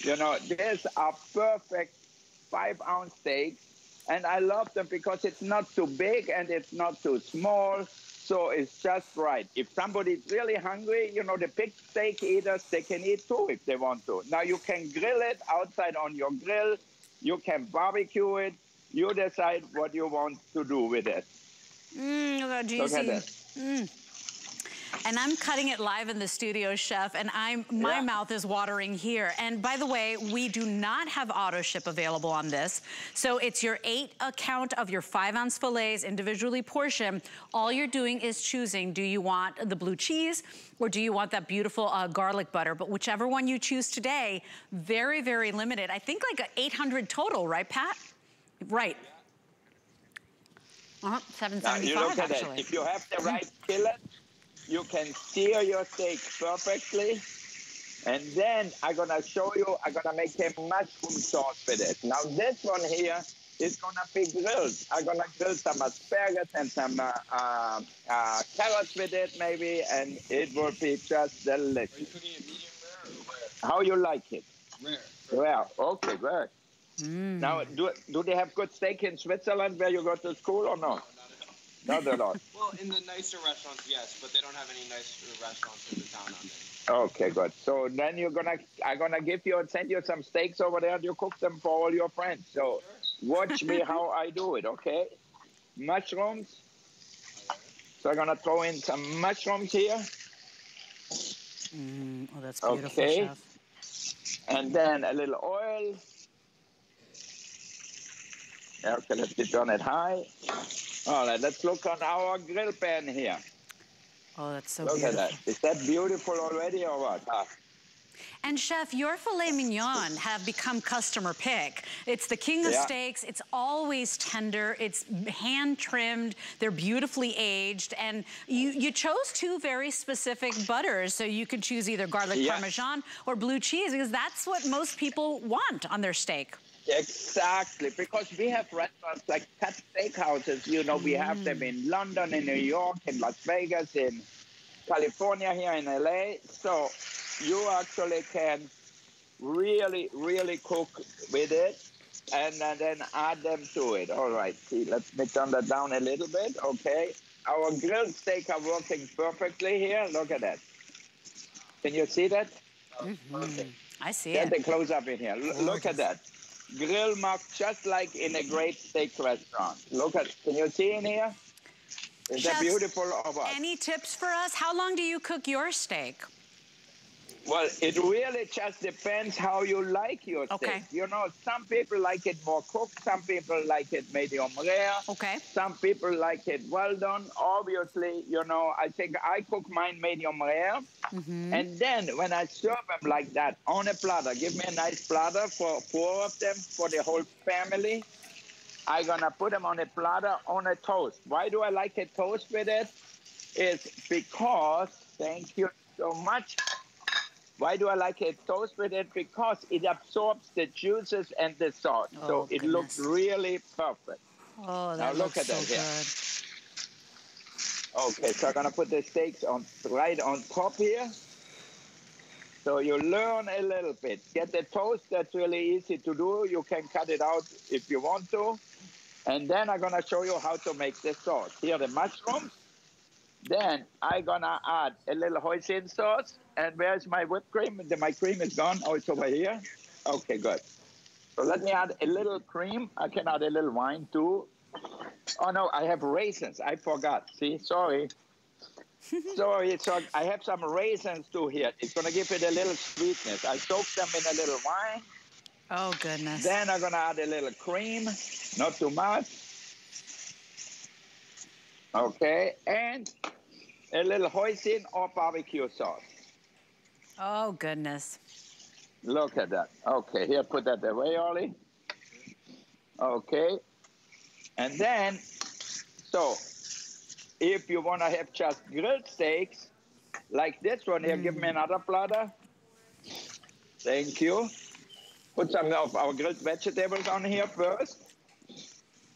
You know, these are perfect five ounce steaks. And I love them because it's not too big and it's not too small. So it's just right. If somebody's really hungry, you know, the big steak eaters, they can eat too if they want to. Now you can grill it outside on your grill. You can barbecue it. You decide what you want to do with it. Mm, look how Look juicy. at this. And I'm cutting it live in the studio, chef, and I'm my Yeah. mouth is watering here. And by the way, we do not have auto ship available on this. So it's your eight account of your five ounce fillets individually portioned. All you're doing is choosing, do you want the blue cheese or do you want that beautiful uh, garlic butter? But whichever one you choose today, very, very limited. I think like 800 total, right, Pat? Right. Uh-huh, Now 775 you look at actually. it. If you have the right [LAUGHS] skillet, you can sear your steak perfectly. And then I'm gonna show you, I'm gonna make a mushroom sauce with it. Now this one here is gonna be grilled. I'm gonna grill some asparagus and some uh, uh, uh, carrots with it maybe, and it will be just Are you delicious. it medium rare or rare? How you like it? Rare. Well, okay, good. Now, do, do they have good steak in Switzerland where you go to school or not? Not at [LAUGHS] all. Well, in the nicer restaurants, yes, but they don't have any nicer restaurants in the town nowadays. Okay, good. So then you're gonna, I'm gonna give you and send you some steaks over there, and you cook them for all your friends. So watch me [LAUGHS] how I do it, okay? Mushrooms. So I'm gonna throw in some mushrooms here, Mm, oh, that's beautiful, Okay. chef. and then a little oil. Okay, let's be on it high. All right, let's look on our grill pan here. Oh, that's so Look beautiful. at that. Is that beautiful already or what? Ah, And chef, your filet mignon have become customer pick. It's the king of Yeah. steaks. It's always tender. It's hand trimmed. They're beautifully aged. And you, you chose two very specific butters. So you could choose either garlic Yeah. parmesan or blue cheese because that's what most people want on their steak. Exactly, because we have restaurants like cut steakhouses. You know, we have them in London, in New York, in Las Vegas, in California, here in LA. So you actually can really, really cook with it and uh, then add them to it. All right, see, let me turn that down a little bit. Okay. Our grilled steak are working perfectly here. Look at that. Can you see that? I see Get it. the close up in here. L- look at that. Grill mark just like in a great steak restaurant. Look at, can you see in here? It's Chefs, a beautiful us. Any tips for us? How long do you cook your steak? Well, it really just depends how you like your steak. Okay. You know, some people like it more cooked, some people like it medium rare. Okay. Some people like it well done. Obviously, you know, I think I cook mine medium rare. Mm-hmm. And then when I serve them like that on a platter, give me a nice platter for four of them for the whole family. I'm gonna put them on a platter on a toast. Why do I like a toast with it? It's because, thank you so much. Why do I like a toast with it? Because it absorbs the juices and the salt. Oh, so it looks really perfect. Oh, Now that look at so that here. good. Okay, so I'm gonna put the steaks on right on top here. So you learn a little bit. Get the toast, that's really easy to do. You can cut it out if you want to. And then I'm gonna show you how to make the sauce. Here the mushrooms. Then I'm gonna add a little hoisin sauce. And where's my whipped cream? The, my cream is gone. Oh, it's over here. Okay, good. So let me add a little cream. I can add a little wine too. Oh no, I have raisins. I forgot. See, sorry. [LAUGHS] sorry, so I have some raisins too here. It's gonna give it a little sweetness. I soak them in a little wine. Oh, goodness. Then I'm gonna add a little cream, not too much. Okay, and a little hoisin or barbecue sauce. Oh, goodness. Look at that. Okay, here, put that away, Ollie. Okay. And then, so, if you want to have just grilled steaks, like this one here, give me mm. another platter. Thank you. Put some of our grilled vegetables on here first.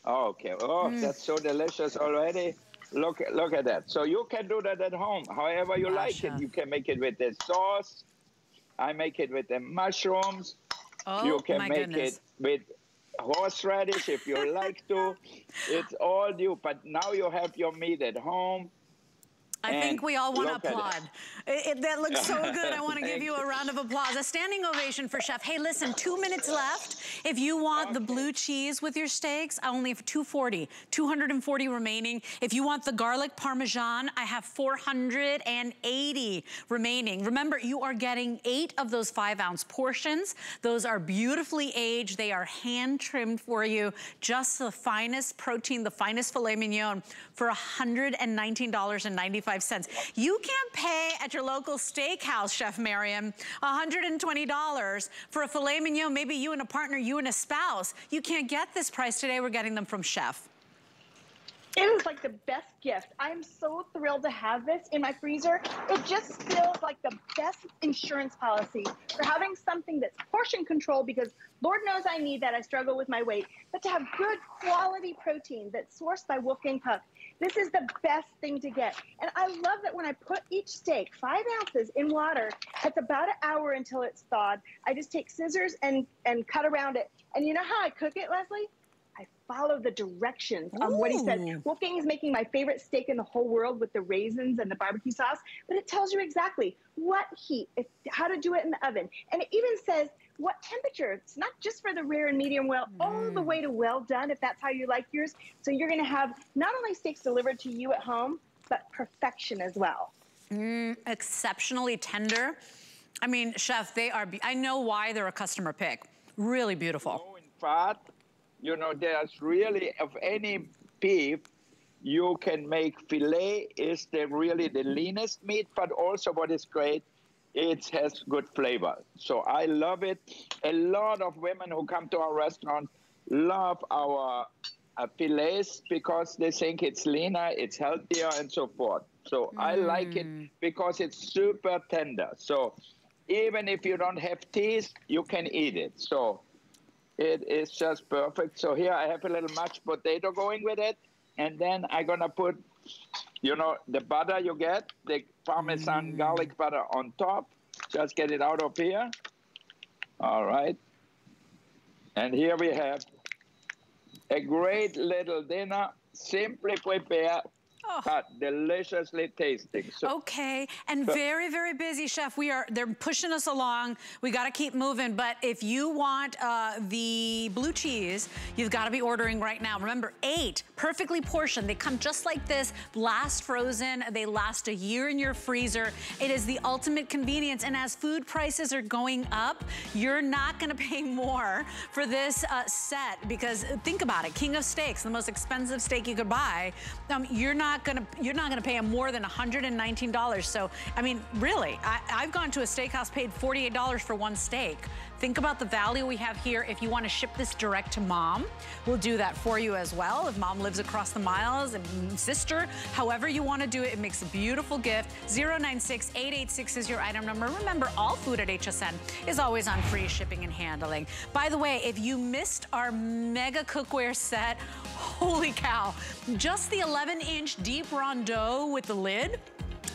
Okay. Oh, that's so mm. delicious already. Look, look at that. So you can do that at home, however you like it. You can make it with the sauce. I make it with the mushrooms. Oh, you can make goodness. it with horseradish if you like to. [LAUGHS] It's all you. But now you have your meat at home. I think we all want to applaud. It, it- that looks so [LAUGHS] good. I want to give you a round of applause. A standing ovation for Chef. Hey, listen, two minutes left. If you want the blue cheese with your steaks, I only have 240, 240 remaining. If you want the garlic parmesan, I have 480 remaining. Remember, you are getting eight of those five ounce portions. Those are beautifully aged. They are hand trimmed for you. Just the finest protein, the finest filet mignon for $119.95. You can't pay at your local steakhouse, Chef Marian, $120 for a filet mignon. Maybe you and a partner, you and a spouse. You can't get this price today. We're getting them from Chef. It is like the best gift. I'm so thrilled to have this in my freezer. It just feels like the best insurance policy for having something that's portion control because Lord knows I need that. I struggle with my weight. But to have good quality protein that's sourced by Wolfgang Puck, this is the best thing to get. And I love that when I put each steak, five ounces in water, it's about an hour until it's thawed. I just take scissors and, and cut around it. And you know how I cook it, Lesley? I follow the directions on what he said. Ooh. Wolfgang is making my favorite steak in the whole world with the raisins and the barbecue sauce, but it tells you exactly what heat, how to do it in the oven. And it even says what temperature. It's not just for the rare and medium well, all the way to well done, if that's how you like yours. So you're going to have not only steaks delivered to you at home, but perfection as well. Mm, Exceptionally tender. I mean, Chef, they are, be- I know why they're a customer pick. Really beautiful. low in fat. You know, there's really of any beef, you can make filet is the really the leanest meat, but also what is great, it has good flavor. So I love it. A lot of women who come to our restaurant love our uh, fillets because they think it's leaner, it's healthier, and so forth. So I like it because it's super tender. So even if you don't have teeth, you can eat it. So it is just perfect. So here I have a little mashed potato going with it. And then I'm going to put, you know, the butter you get, the Parmesan mm. garlic butter on top. Just get it out of here. All right. And here we have a great little dinner, simply prepared oh. but deliciously tasting. So, okay, and very, very busy, Chef. We are, they're pushing us along. We gotta keep moving, but if you want uh, the blue cheese, you've gotta be ordering right now. Remember, eight, perfectly portioned. They come just like this, last frozen. They last a year in your freezer. It is the ultimate convenience, and as food prices are going up, you're not gonna [LAUGHS] pay more for this uh, set, because think about it, King of Steaks, the most expensive steak you could buy, um, you're not not gonna you're not gonna pay them more than $119. So I mean, really, I, I've gone to a steakhouse, paid $48 for one steak. Think about the value we have here. If you want to ship this direct to mom, we'll do that for you as well. If mom lives across the miles and sister, however you want to do it, it makes a beautiful gift. 096886 is your item number. Remember, all food at HSN is always on free shipping and handling. By the way, if you missed our mega cookware set, holy cow, just the 11 inch deep rondeau with the lid,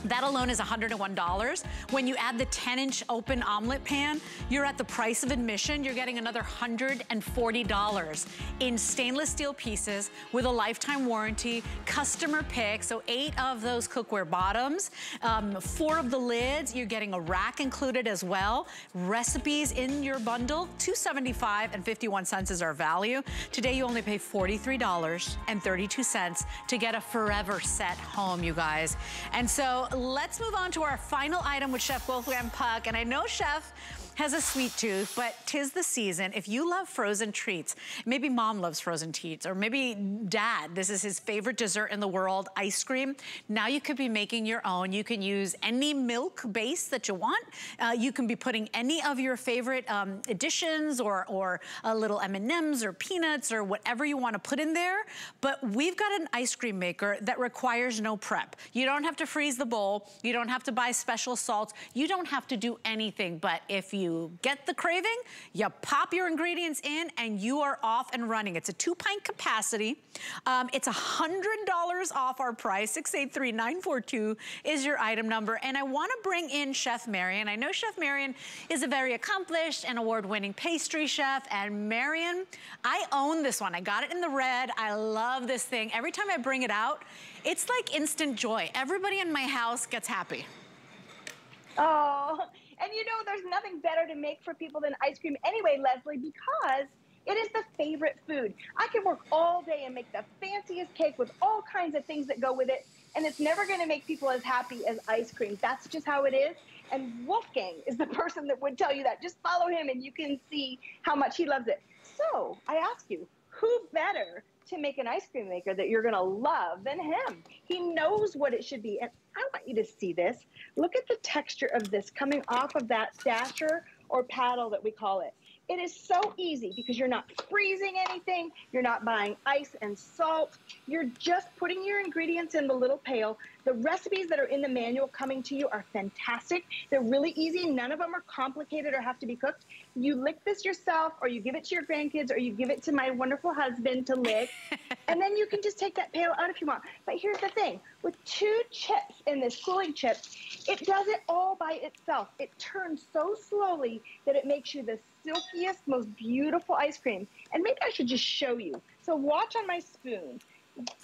that alone is $101. When you add the 10 inch open omelet pan, you're at the price of admission. You're getting another $140 in stainless steel pieces with a lifetime warranty, customer pick. So eight of those cookware bottoms, um, four of the lids. You're getting a rack included as well. Recipes in your bundle, 275 and 51 cents is our value. Today you only pay $43.32 to get a forever set home, you guys. And so let's move on to our final item with Chef Wolfgang Puck. And I know Chef has a sweet tooth, but tis the season. If you love frozen treats, maybe mom loves frozen treats, or maybe dad, this is his favorite dessert in the world, ice cream. Now you could be making your own. You can use any milk base that you want. Uh, you can be putting any of your favorite um, additions or, or a little M&Ms or peanuts or whatever you want to put in there. But we've got an ice cream maker that requires no prep. You don't have to freeze the bowl. You don't have to buy special salts. You don't have to do anything. But if you you get the craving, you pop your ingredients in and you are off and running. It's a two pint capacity. Um, it's $100 off our price. 683942 is your item number. And I wanna bring in Chef Marian. I know Chef Marian is a very accomplished and award-winning pastry chef. And Marian, I own this one. I got it in the red. I love this thing. Every time I bring it out, it's like instant joy. Everybody in my house gets happy. Oh, and you know, there's nothing better to make for people than ice cream anyway, Lesley, because it is the favorite food. I can work all day and make the fanciest cake with all kinds of things that go with it, and it's never going to make people as happy as ice cream. That's just how it is. And Wolfgang is the [LAUGHS] person that would tell you that. Just follow him and you can see how much he loves it. So I ask you, who better to make an ice cream maker that you're going to love than him? He knows what it should be. And I want you to see this. Look at the texture of this coming off of that dasher or paddle that we call it. It is so easy because you're not freezing anything. You're not buying ice and salt. You're just putting your ingredients in the little pail. The recipes that are in the manual coming to you are fantastic. They're really easy. None of them are complicated or have to be cooked. You lick this yourself or you give it to your grandkids or you give it to my wonderful husband to lick. [LAUGHS] and then you can just take that pail out if you want. But here's the thing. With two chips in this cooling chip, it does it all by itself. It turns so slowly that it makes you the silkiest, most beautiful ice cream. And maybe I should just show you. So watch on my spoon.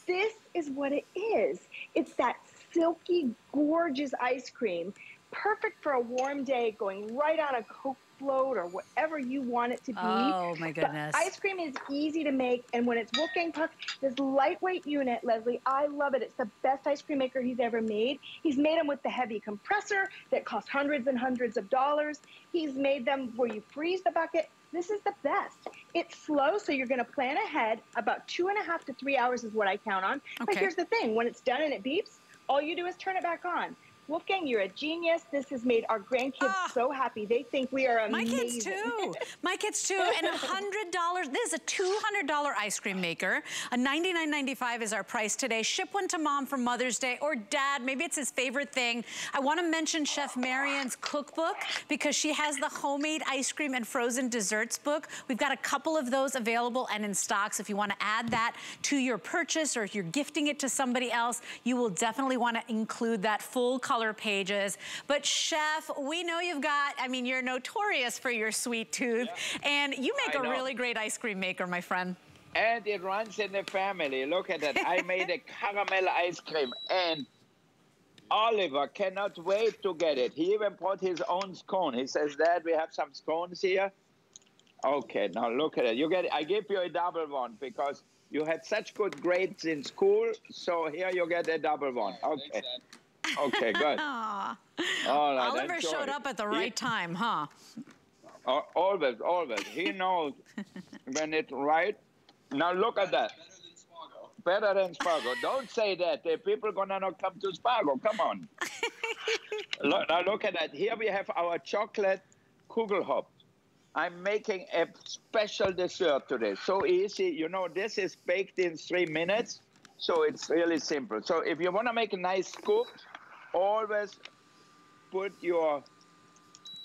This is what it is. It's that silky, gorgeous ice cream, perfect for a warm day, going right on a Coke float or whatever you want it to be. Oh my goodness. But ice cream is easy to make. And when it's Wolfgang Puck, this lightweight unit, Lesley, I love it. It's the best ice cream maker he's ever made. He's made them with the heavy compressor that costs hundreds and hundreds of dollars. He's made them where you freeze the bucket. This is the best. It's slow, so you're going to plan ahead. About two and a half to three hours is what I count on. Okay. But here's the thing. When it's done and it beeps, all you do is turn it back on. Wolfgang, you're a genius. This has made our grandkids ah, so happy. They think we are amazing. My kids too. [LAUGHS] my kids too. And $100, this is a $200 ice cream maker. A $99.95 is our price today. Ship one to mom for Mother's Day or dad. Maybe it's his favorite thing. I want to mention Chef Marian's cookbook because she has the homemade ice cream and frozen desserts book. We've got a couple of those available and in stock. So if you want to add that to your purchase or if you're gifting it to somebody else, you will definitely want to include that full color color pages. But chef, we know you've got, I mean, you're notorious for your sweet tooth. Yeah. And you make I a know. really great ice cream maker, my friend. And it runs in the family. Look at that. I made a [LAUGHS] caramel ice cream and Oliver cannot wait to get it. He even brought his own scone. He says, Dad, we have some scones here. Okay, now look at it. You get I give you a double one because you had such good grades in school. So here you get a double one. Okay. Okay, good. [LAUGHS] All right, Oliver enjoy. showed up at the He- right time, huh? Uh, always, always. He [LAUGHS] knows when it's right. Now look at that. Better than Spago. Don't say that. The people gonna not come to Spago. Come on. [LAUGHS] look, now look at that. Here we have our chocolate Kugelhopf. I'm making a special dessert today. So easy. You know, this is baked in three minutes. So it's really simple. So if you want to make a nice scoop, always put your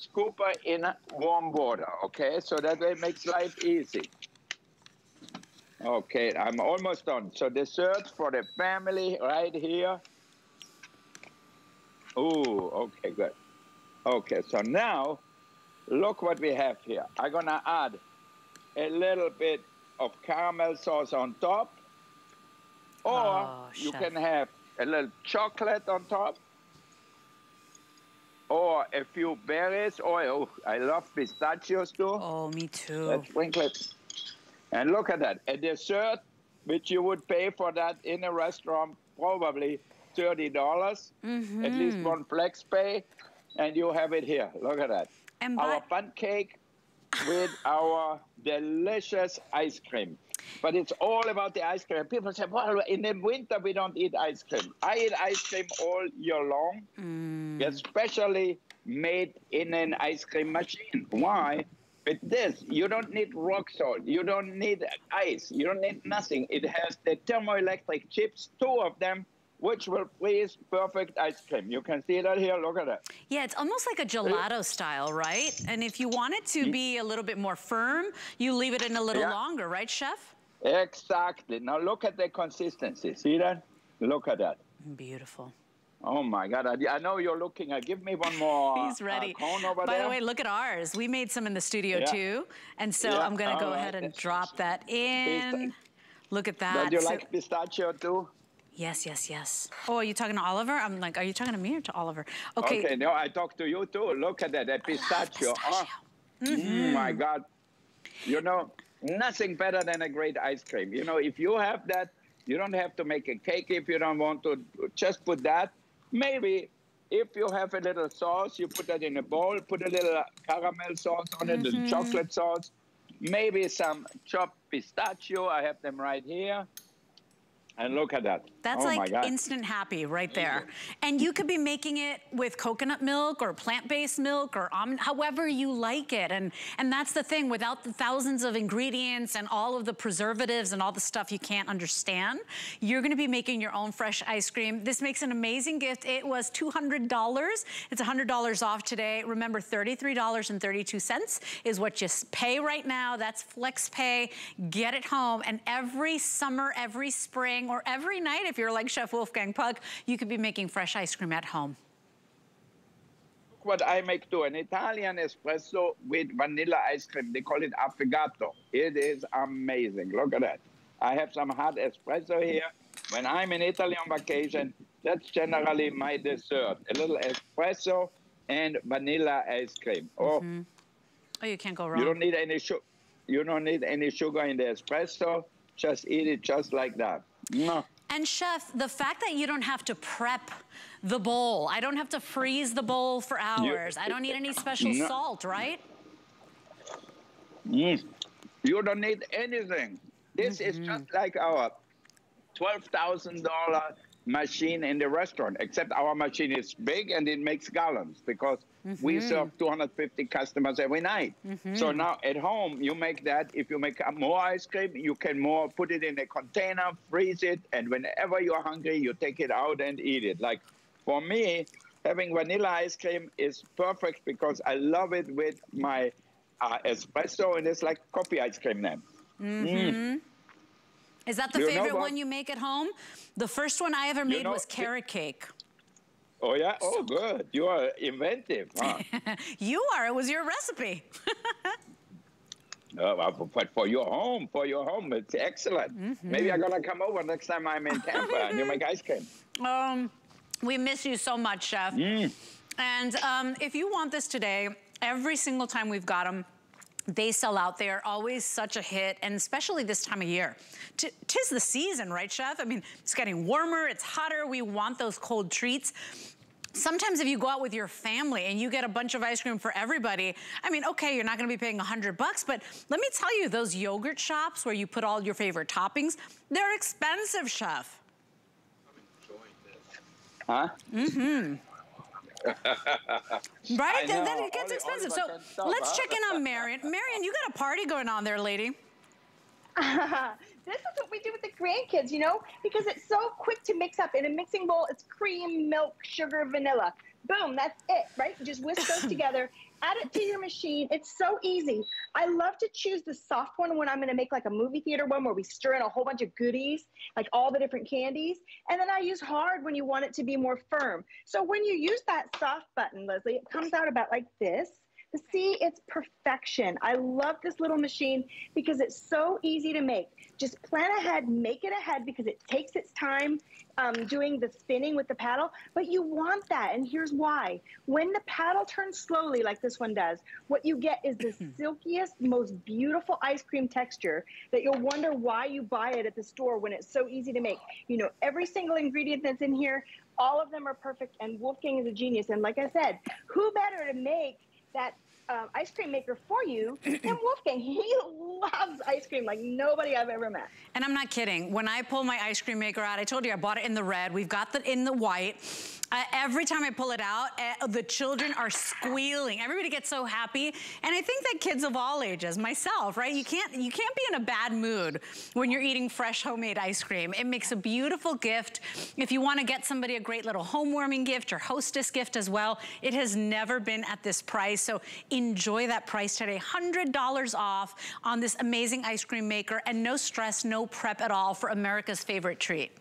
scooper in warm water, okay? So that way it makes life easy. Okay, I'm almost done. So dessert for the family right here. Ooh, okay, good. Okay, so now look what we have here. I'm gonna add a little bit of caramel sauce on top, or Oh, you can have a little chocolate on top, or a few berries. Or oh, I love pistachios too. Oh, me too. Let's sprinkle it. And look at that. A dessert, which you would pay for that in a restaurant, probably 30. dollars At least Mm-hmm. one flex pay. And you have it here. Look at that. And our but- bun cake with our delicious ice cream. But it's all about the ice cream. People say, well, in the winter we don't eat ice cream. I eat ice cream all year long, Mm. especially made in an ice cream machine. Why? With this, you don't need rock salt. You don't need ice. You don't need nothing. It has the thermoelectric chips, two of them, which will freeze perfect ice cream. You can see that here. Look at that. Yeah, it's almost like a gelato style, right? And if you want it to be a little bit more firm, you leave it in a little Yeah. longer, right, chef? Exactly. Now look at the consistency. See that? Look at that. Beautiful. Oh my God! I, I know you're looking. Uh, give me one more. [LAUGHS] He's ready. Uh, cone over By there. the way, look at ours. We made some in the studio Yeah. too. And so Yeah, I'm gonna go all ahead right. and drop that in. Look at that. Don't you So- like pistachio too? yes, yes, yes. Oh, are you talking to Oliver? I'm like, are you talking to me or to Oliver? Okay. Okay. No, I talk to you too. Look at that. That pistachio. pistachio. Oh, my God. You know, nothing better than a great ice cream. You know, if you have that, you don't have to make a cake if you don't want to. Just put that. Maybe if you have a little sauce, you put that in a bowl, put a little caramel sauce on it, Mm-hmm. and chocolate sauce. Maybe some chopped pistachio. I have them right here. And look at that. That's oh like instant happy right there. And you could be making it with coconut milk or plant-based milk or almond, however you like it. And, and that's the thing, without the thousands of ingredients and all of the preservatives and all the stuff you can't understand, you're gonna be making your own fresh ice cream. This makes an amazing gift. It was $200. It's $100 off today. Remember, $33.32 is what you pay right now. That's flex pay. Get it home. And every summer, every spring, or every night, if you're like Chef Wolfgang Puck, you could be making fresh ice cream at home. what I make too, an Italian espresso with vanilla ice cream. They call it affogato. It is amazing. Look at that. I have some hot espresso here. When I'm in Italy on vacation, that's generally my dessert. A little espresso and vanilla ice cream. Oh, mm-hmm. Oh, you can't go wrong. you don't need any sugar. You don't need any sugar in the espresso. Just eat it just like that. Mwah. And chef, the fact that you don't have to prep the bowl, I don't have to freeze the bowl for hours. I don't need any special No. salt, right? Mm. You don't need anything. This is just like our twelve thousand dollar machine in the restaurant, except our machine is big and it makes gallons because we mm-hmm. serve 250 customers every night. Mm-hmm. So now at home, you make that. If you make more ice cream, you can more put it in a container, freeze it, and whenever you're hungry, you take it out and eat it. Like for me, having vanilla ice cream is perfect because I love it with my uh, espresso, and it's like coffee ice cream then. Mm-hmm. Mm. Is that the You favorite one you make at home? The first one I ever made know, was carrot cake. Oh yeah. Oh, good. You are inventive. Huh? [LAUGHS] You are, it was your recipe. [LAUGHS] Oh, but for your home, for your home, it's excellent. Mm -hmm. Maybe I'm gonna come over next time I'm in [LAUGHS] Tampa and you make ice cream. Um, we miss you so much, Chef. Mm. And um, if you want this today, every single time we've got them, they sell out. They are always such a hit, and especially this time of year. T tis the season, right, Chef? I mean, it's getting warmer, it's hotter. We want those cold treats. Sometimes if you go out with your family and you get a bunch of ice cream for everybody, I mean, okay, you're not gonna be paying 100 bucks, but let me tell you, those yogurt shops where you put all your favorite toppings, they're expensive, Chef. Huh? Mm-hmm. [LAUGHS] right? Then, then, it gets only, expensive. Only so let's huh? check in on Marian. Marian, you got a party going on there, lady. [LAUGHS] this is what we do with the grandkids, you know, because it's so quick to mix up. In a mixing bowl, it's cream, milk, sugar, vanilla. Boom, that's it, right? Just whisk those [LAUGHS] together add it to your machine. It's so easy. I love to choose the soft one when I'm going to make like a movie theater one where we stir in a whole bunch of goodies, like all the different candies. And then I use hard when you want it to be more firm. So when you use that soft button, Lesley, it comes out about like this. See, it's perfection. I love this little machine because it's so easy to make. Just plan ahead, make it ahead because it takes its time um, doing the spinning with the paddle, but you want that. And here's why. When the paddle turns slowly, like this one does, what you get is the silkiest, most beautiful ice cream texture that you'll wonder why you buy it at the store when it's so easy to make. You know, every single ingredient that's in here, all of them are perfect, and Wolfgang is a genius. And like I said, who better to make that um, ice cream maker for you [CLEARS THROAT] than Wolfgang. He loves ice cream like nobody I've ever met. And I'm not kidding. When I pull my ice cream maker out, I told you I bought it in the red. We've got the in the white. Uh, every time I pull it out, uh, the children are squealing. Everybody gets so happy. And I think that kids of all ages, myself, right? You can't, you can't be in a bad mood when you're eating fresh homemade ice cream. It makes a beautiful gift. If you want to get somebody a great little home warming gift or hostess gift as well, it has never been at this price. So enjoy that price today. $100 off on this amazing ice cream maker and no stress, no prep at all for America's favorite treat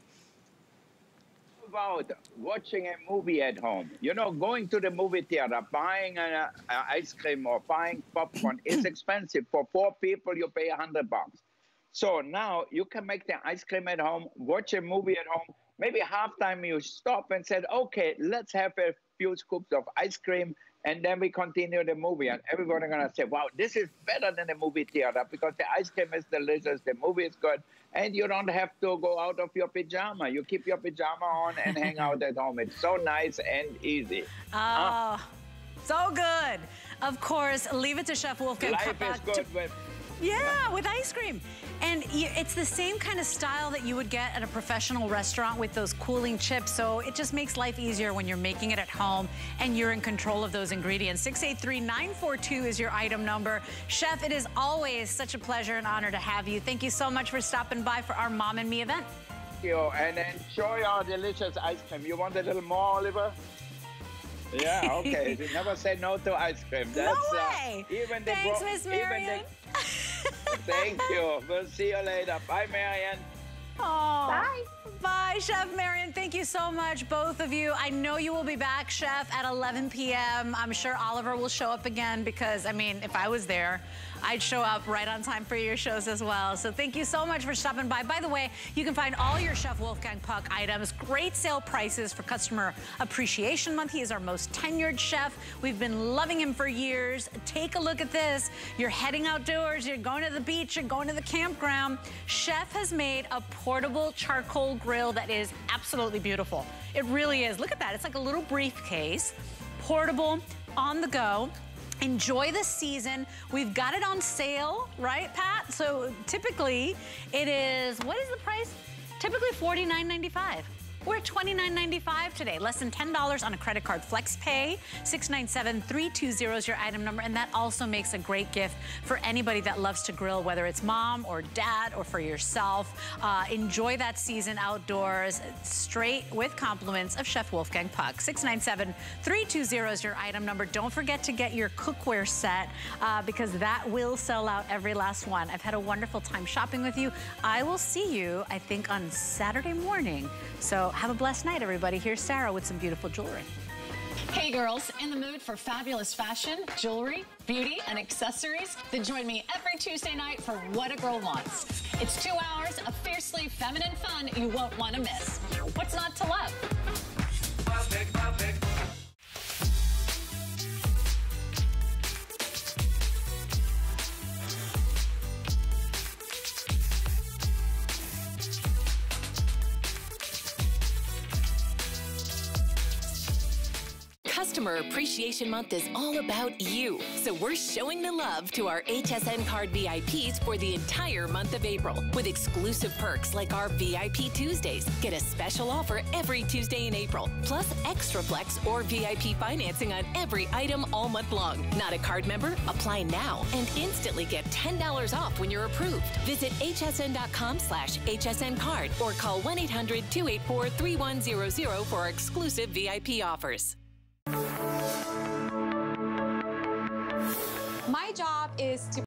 about watching a movie at home. You know, going to the movie theater, buying an uh, uh, ice cream or buying popcorn is [CLEARS THROAT] expensive. For four people, you pay a hundred bucks. So now you can make the ice cream at home, watch a movie at home. Maybe halftime you stop and said, okay, let's have a few scoops of ice cream and then we continue the movie and everybody gonna say wow this is better than the movie theater because the ice cream is delicious the movie is good and you don't have to go out of your pajama. You keep your pajama on and hang out at home. It's so nice and easy. Oh ah. so good. Of course leave it to chef wolfgang life is good with yeah, with ice cream. And it's the same kind of style that you would get at a professional restaurant with those cooling chips. So it just makes life easier when you're making it at home and you're in control of those ingredients. 683-942 is your item number. Chef, it is always such a pleasure and honor to have you. Thank you so much for stopping by for our Mom and Me event. Thank you, and enjoy our delicious ice cream. You want a little more, Oliver? Yeah, [LAUGHS] okay. never say no to ice cream. That's, no uh, way. Uh, even the Thanks, Miss Marian. [LAUGHS] Thank you. We'll see you later. Bye, Marian. Aww. Bye. Bye, Chef Marian. Thank you so much, both of you. I know you will be back, Chef, at 11 p.m. I'm sure Oliver will show up again because, I mean, if I was there, I'd show up right on time for your shows as well. So thank you so much for stopping by. By the way, you can find all your Chef Wolfgang Puck items, great sale prices for Customer Appreciation Month. He is our most tenured chef. We've been loving him for years. Take a look at this. You're heading outdoors, you're going to the beach, you're going to the campground. Chef has made a portable charcoal grill that is absolutely beautiful. It really is. Look at that. It's like a little briefcase, portable, on the go. Enjoy the season. We've got it on sale, right, Pat? So typically it is, what is the price? Typically $49.95. We're at $29.95 today, less than $10 on a credit card. Flex Pay, 697-320 is your item number, and that also makes a great gift for anybody that loves to grill, whether it's mom or dad or for yourself. Uh, enjoy that season outdoors, straight with compliments of Chef Wolfgang Puck. 697-320 is your item number. Don't forget to get your cookware set uh, because that will sell out every last one. I've had a wonderful time shopping with you. I will see you, I think, on Saturday morning. So have a blessed night, everybody. Here's Sarah with some beautiful jewelry. Hey girls, in the mood for fabulous fashion, jewelry, beauty, and accessories? Then join me every Tuesday night for What a Girl Wants. It's two hours of fiercely feminine fun you won't want to miss. What's not to love? Customer Appreciation Month is all about you. So we're showing the love to our HSN card VIPs for the entire month of April with exclusive perks like our VIP Tuesdays. Get a special offer every Tuesday in April, plus extra flex or VIP financing on every item all month long. Not a card member? Apply now and instantly get $10 off when you're approved. Visit hsn.com slash hsn card or call 1-800-284-3100 for exclusive VIP offers. My job is to